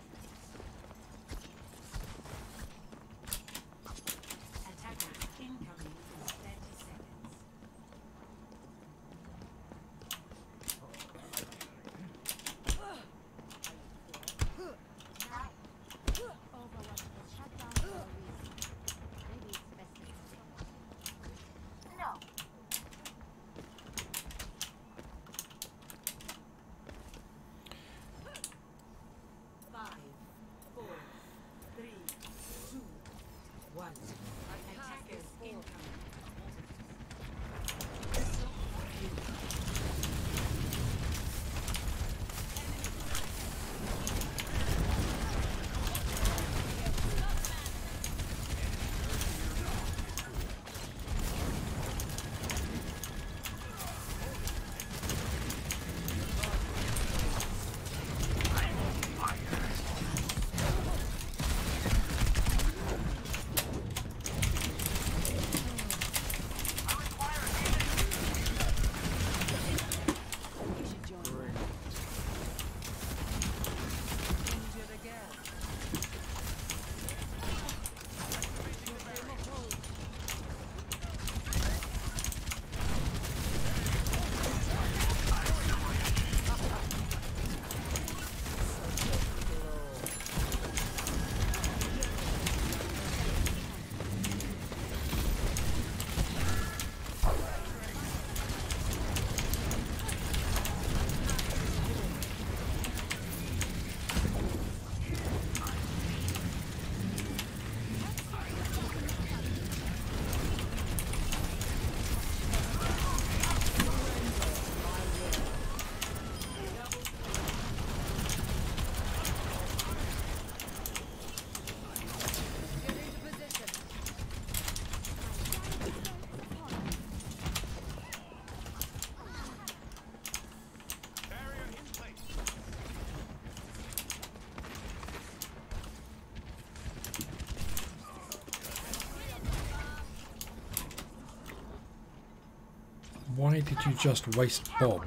S5: Why did you just waste Bob?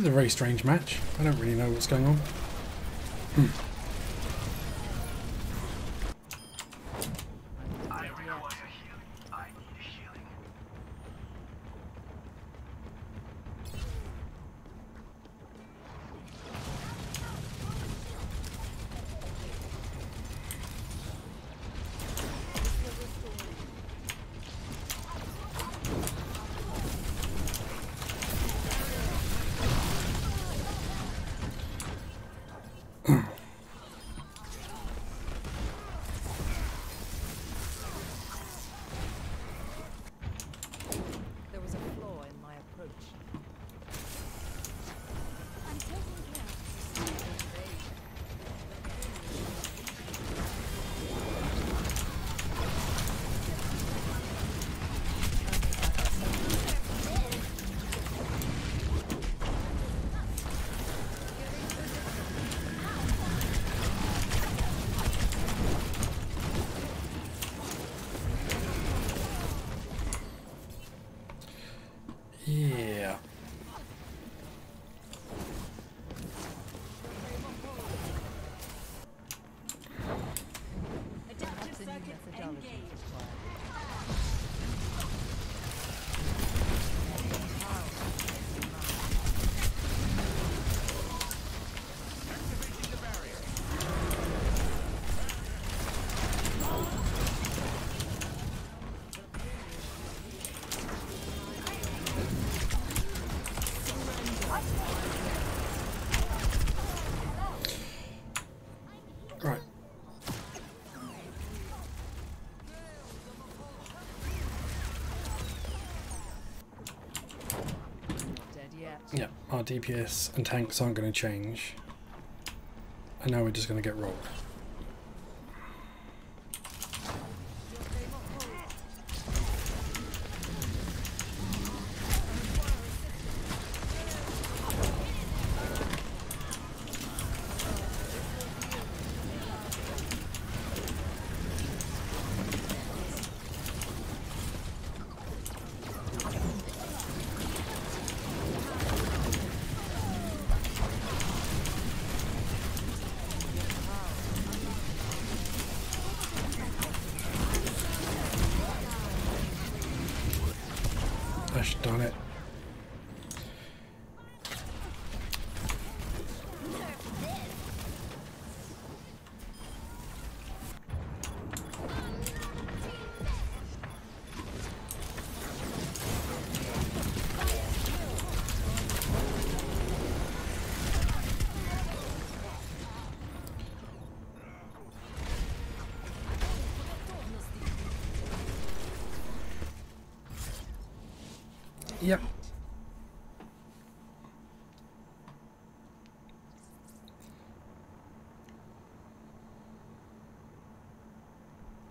S5: This is a very strange match. I don't really know what's going on. DPS and tanks aren't going to change. And now we're just going to get rolled. Gosh darn it. Yep.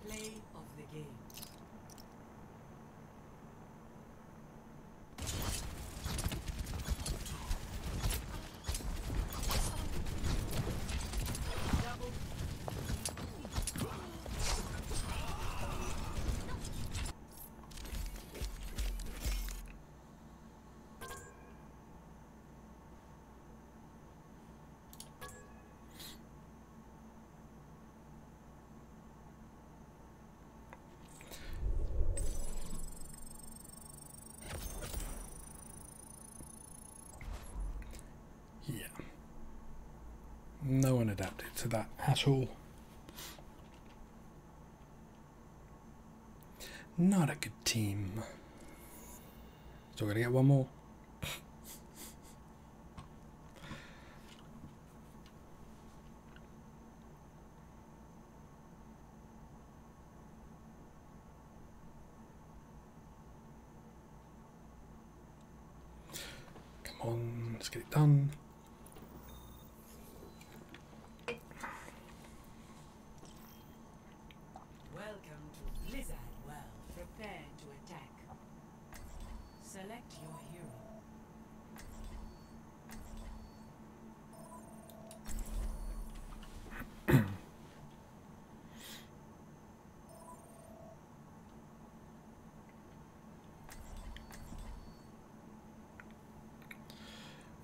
S2: Play of the game.
S5: Yeah. No one adapted to that at all. Not a good team. Still gonna get one more. Come on, let's get it done.
S2: Welcome to Blizzard World. Prepare to attack. Select your hero.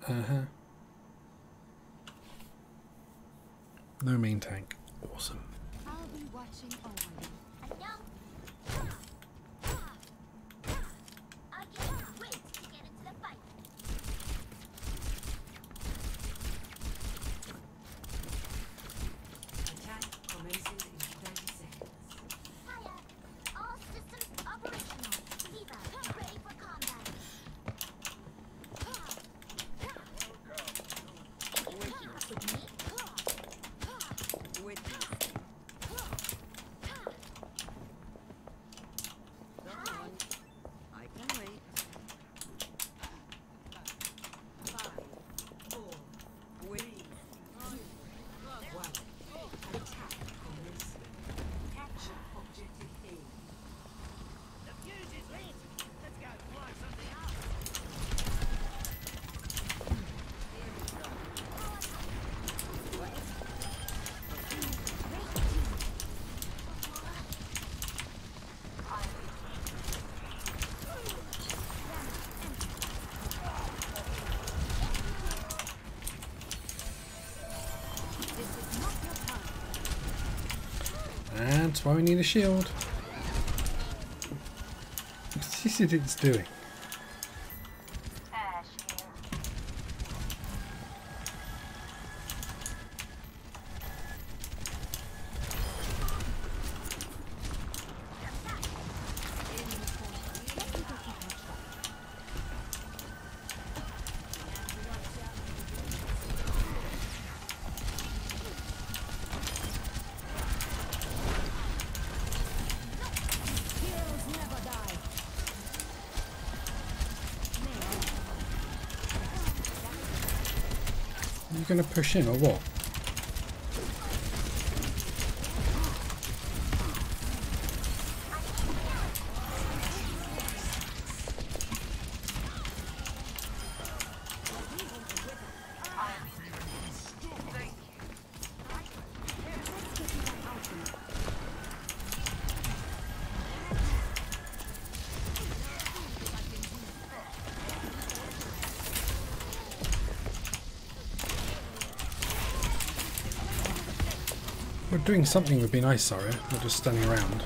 S7: Uh huh. No main tank. Awesome.
S9: I'll be watching over you.
S6: I can't wait to get into the fight.
S2: Attack commences in 30 seconds.
S6: Hiya. All systems operational. Viva, ready for combat. If you can't with me,
S5: With you. Come on. I can wait.
S2: Five, four,
S5: With
S2: one. Attack commences. Capture objective A.
S1: The fuse is lit. Let's go fly something up.
S7: That's why we need a shield. This is what it's doing.
S9: Heroes never die.
S7: you going to push in or what? We're doing something would be nice, sorry. We're just standing around.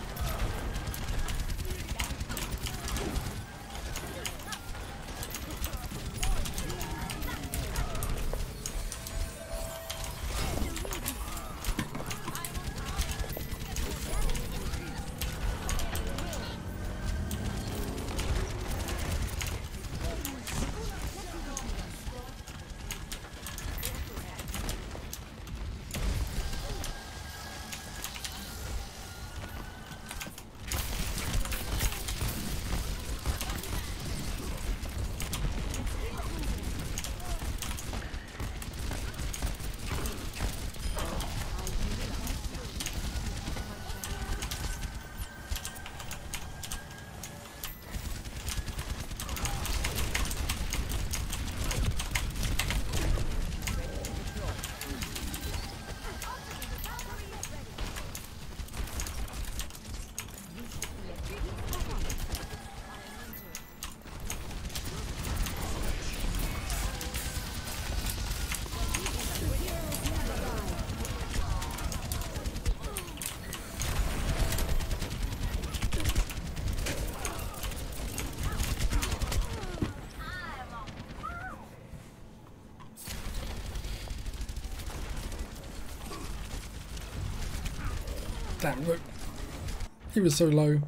S7: He was so low.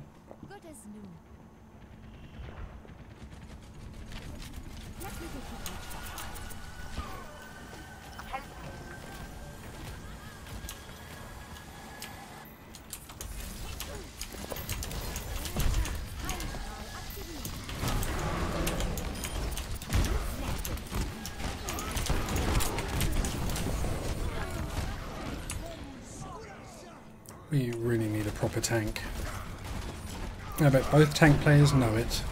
S7: I bet both tank players know it.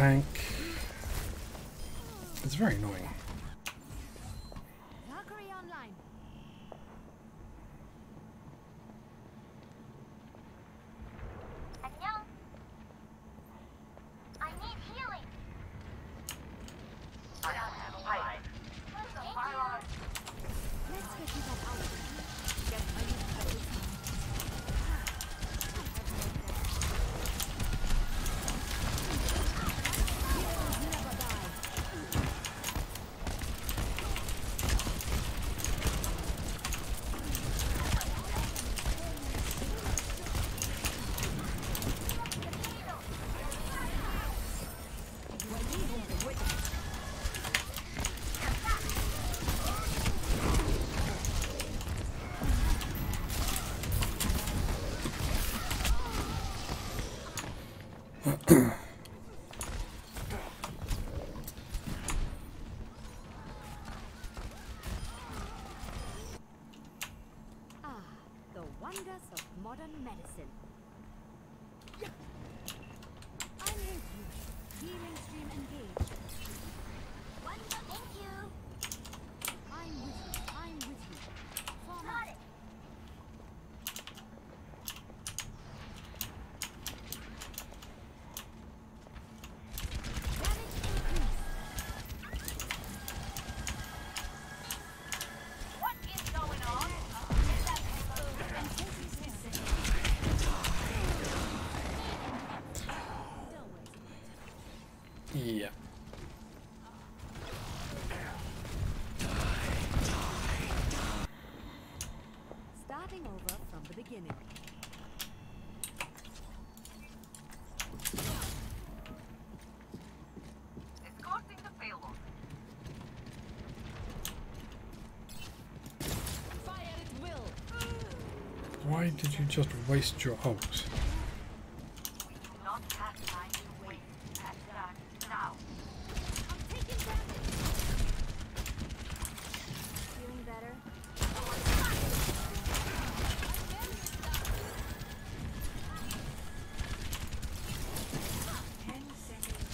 S1: Tank. It's very annoying.
S7: Valkyrie online.
S6: 안녕. I need healing.
S7: Let's get you back out. Get a new place. Never die. Ah, the wonders of modern medicine. I'm with you. Healing stream engaged.
S6: Wonder, thank you.
S7: I'm with you. I'm with you. Form
S6: Got
S7: up.
S6: it.
S7: Damage increased.
S6: What is going on?
S1: Yeah.
S7: Starting over from the beginning.
S6: Escorting the payload.
S10: Fire at will.
S1: Why did you just waste your ult?
S6: Not have time to wait. Attack now.
S7: I'm taking damage. Feeling better?
S4: Ten seconds.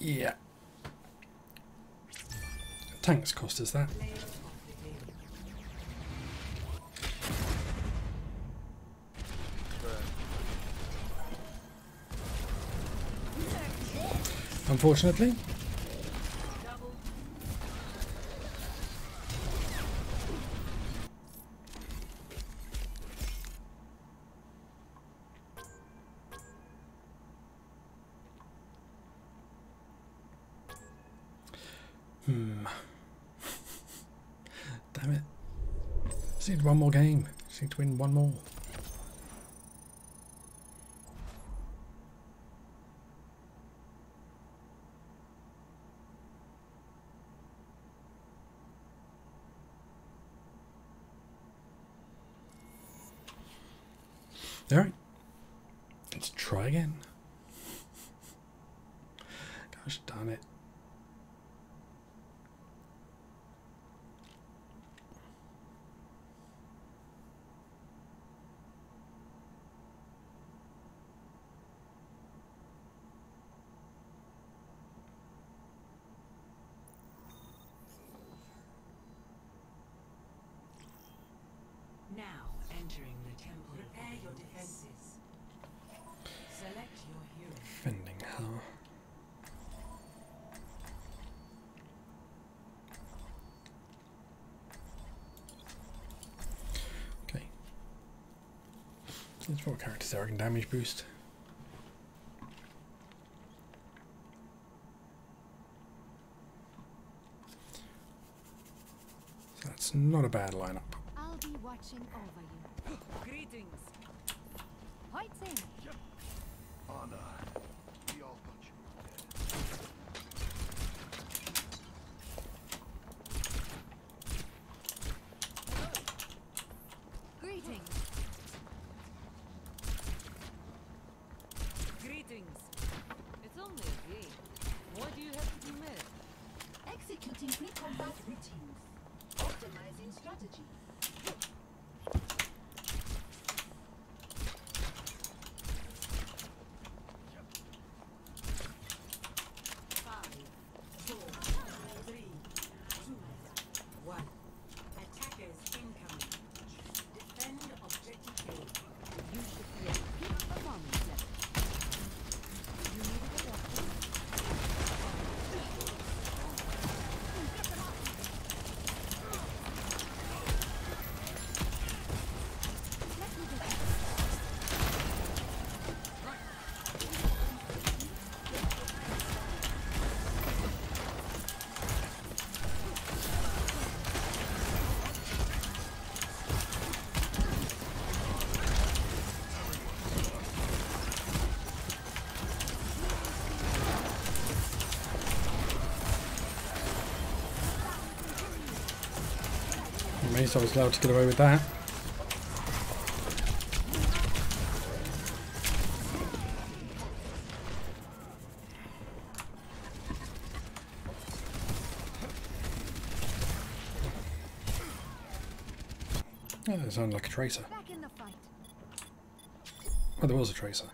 S1: Yeah. Cost us that. Unfortunately.
S4: Double.
S1: Hmm. Damn it. Just need one more game. Just need to win one more. Alright. Let's try again. Gosh darn it.
S4: Now entering the temple. Prepare your defenses. Select your hero.
S1: Okay. Let's what characters there I can damage boost. That's not a bad lineup.
S7: I'll be watching over you.
S10: Greetings.
S7: Hoitzing.
S3: Honor.
S1: me,
S7: so I was allowed to get away with that. Oh, that sounded like a tracer. Well, there was a tracer.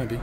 S7: maybe.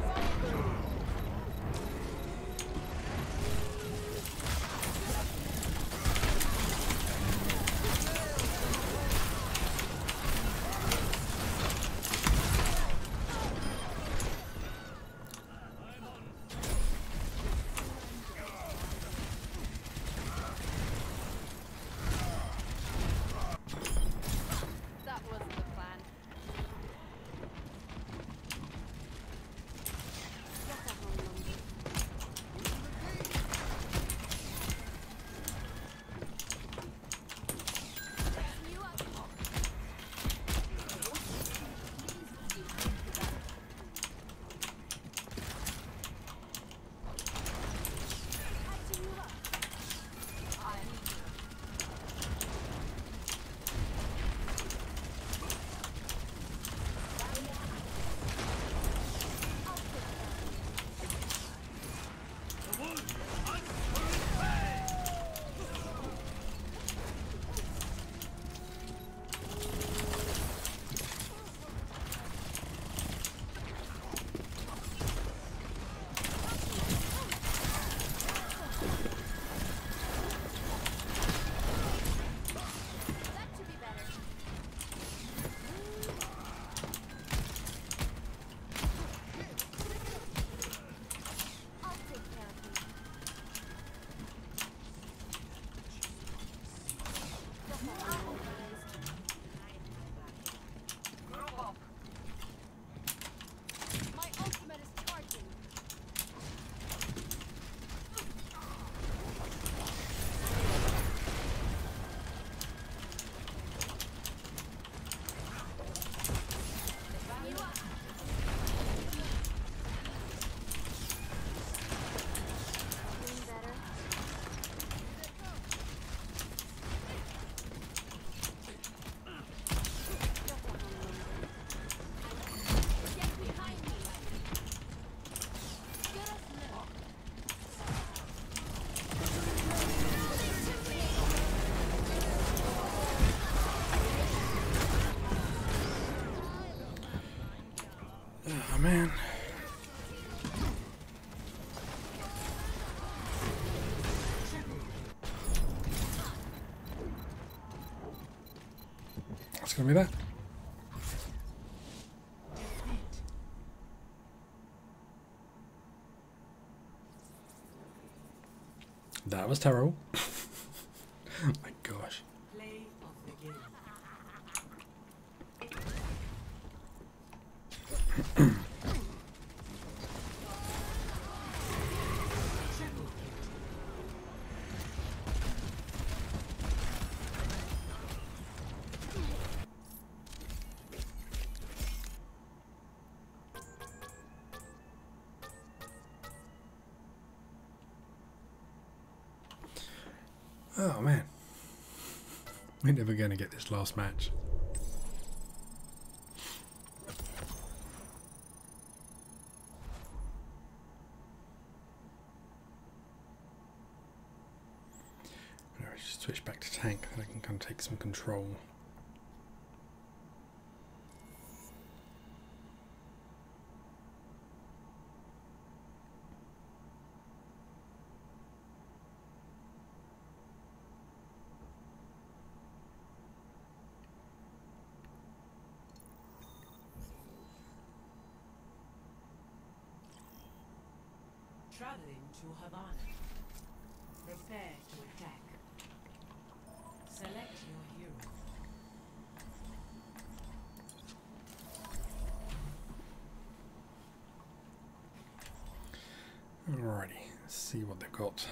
S5: That's gonna that. That was terrible. my gosh. We're never going to get this last match. Switch back to tank, then I can kind of take some control.
S2: Traveling to Havana. Prepare to attack. Select your hero.
S5: Alrighty, let's see what they've got.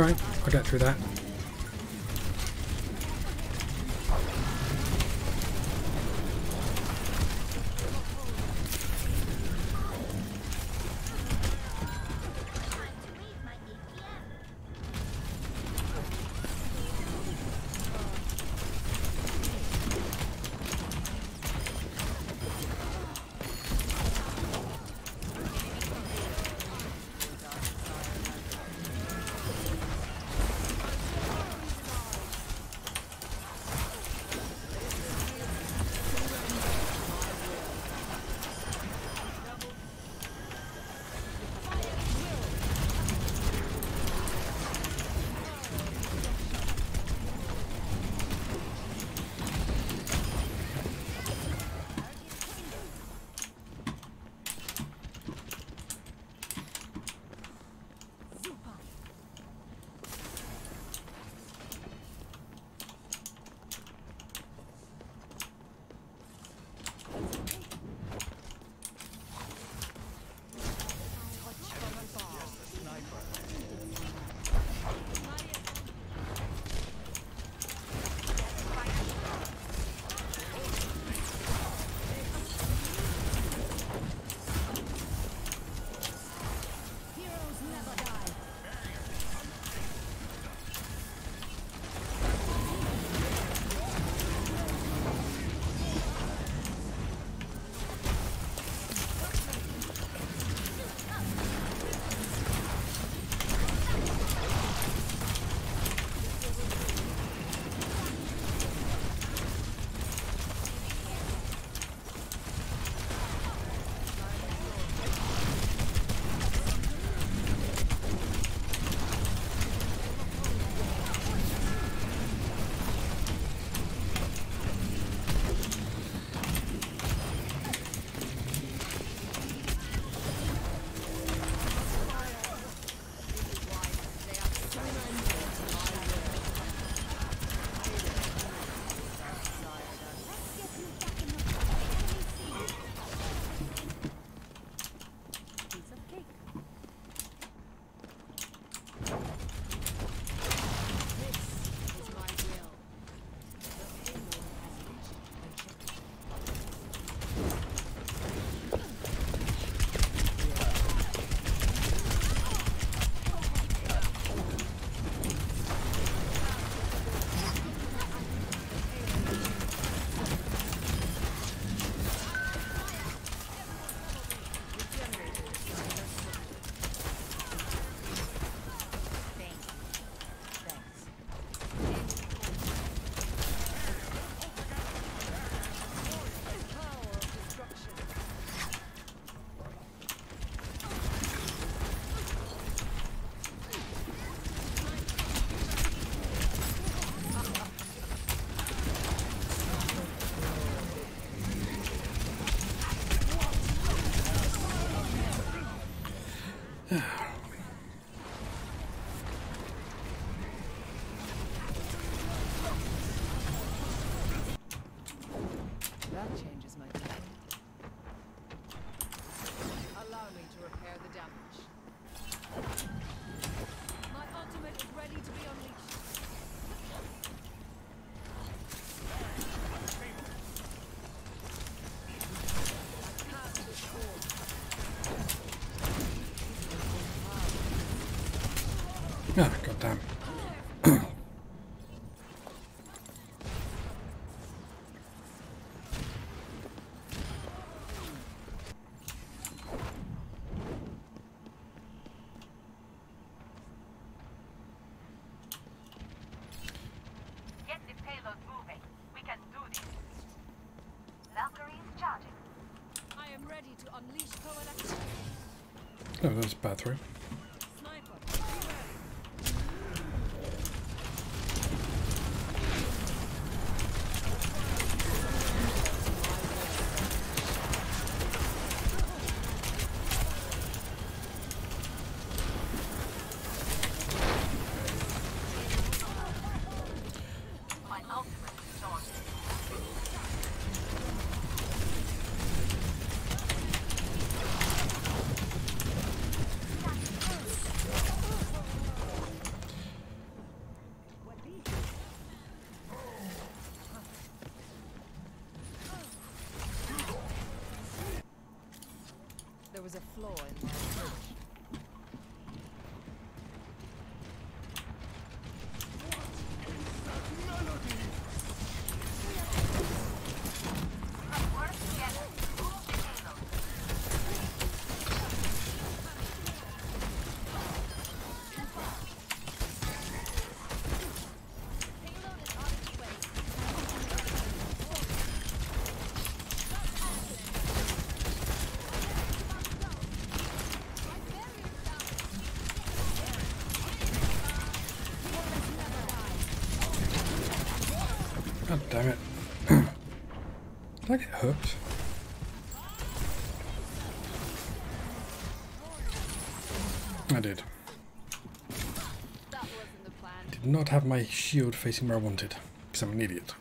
S5: Alright, I'll get through that.
S1: Oh, that was a bad throw.
S5: Sniper, beware.
S2: My ultimate is on.
S10: There was a flaw in my approach.
S2: Work together. Move the payload.
S5: Payload is on its way.
S1: God damn it. Did I get hooked? I did. Did not have my shield facing where I wanted, because I'm an idiot.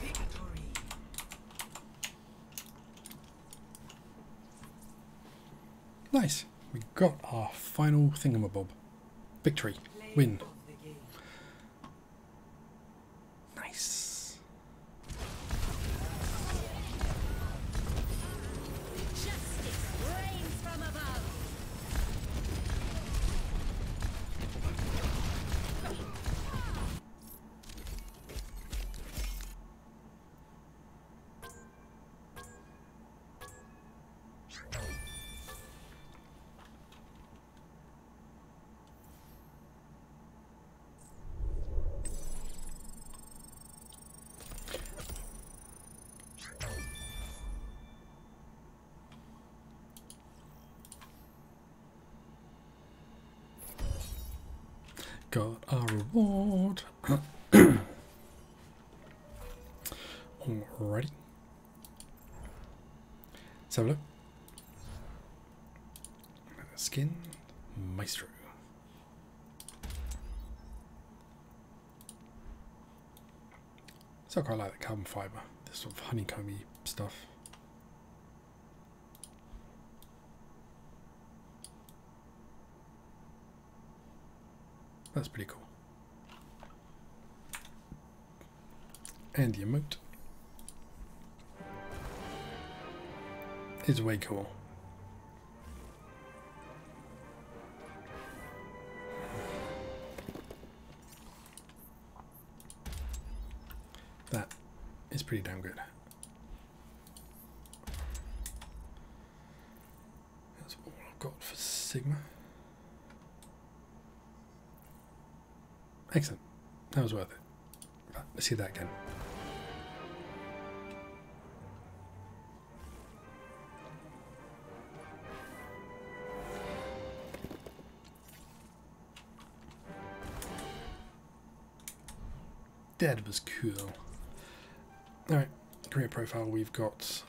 S4: Victory.
S1: Nice. We got our final thingamabob. Victory. Win. Skin Maestro. So I quite like the carbon fibre, this sort of honeycomby stuff. That's pretty cool. And the emote is way cool. Was worth it. Let's see that again. Dead was cool. Alright, career profile we've got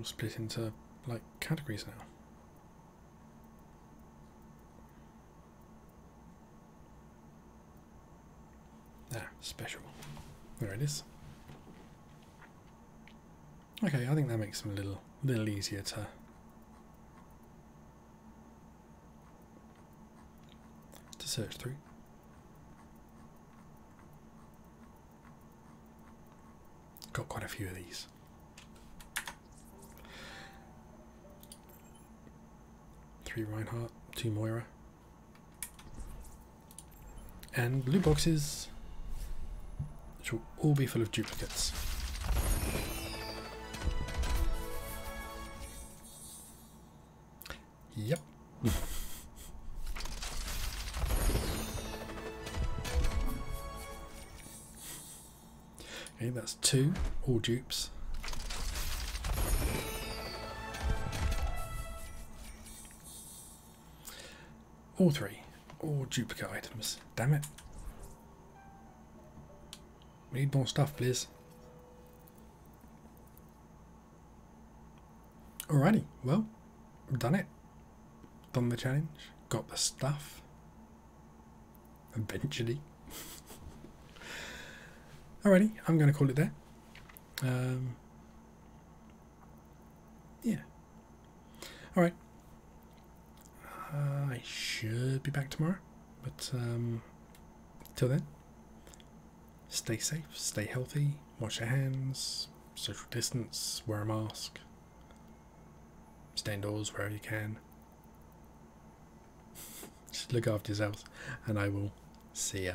S1: all split into like categories now. Ah, special. There it is. Okay, I think that makes them a little little easier to Two Moira. And loot boxes, which will all be full of duplicates. Yep. okay, that's two, all dupes. All three, all duplicate items. Damn it. We need more stuff, please. Alrighty, well, done it. Done the challenge. Got the stuff. Eventually. Alrighty, I'm going to call it there. Um, yeah. Alright. I should be back tomorrow. But um, till then, stay safe, stay healthy, wash your hands, social distance, wear a mask, stay indoors wherever you can. Just look after yourselves, and I will see ya.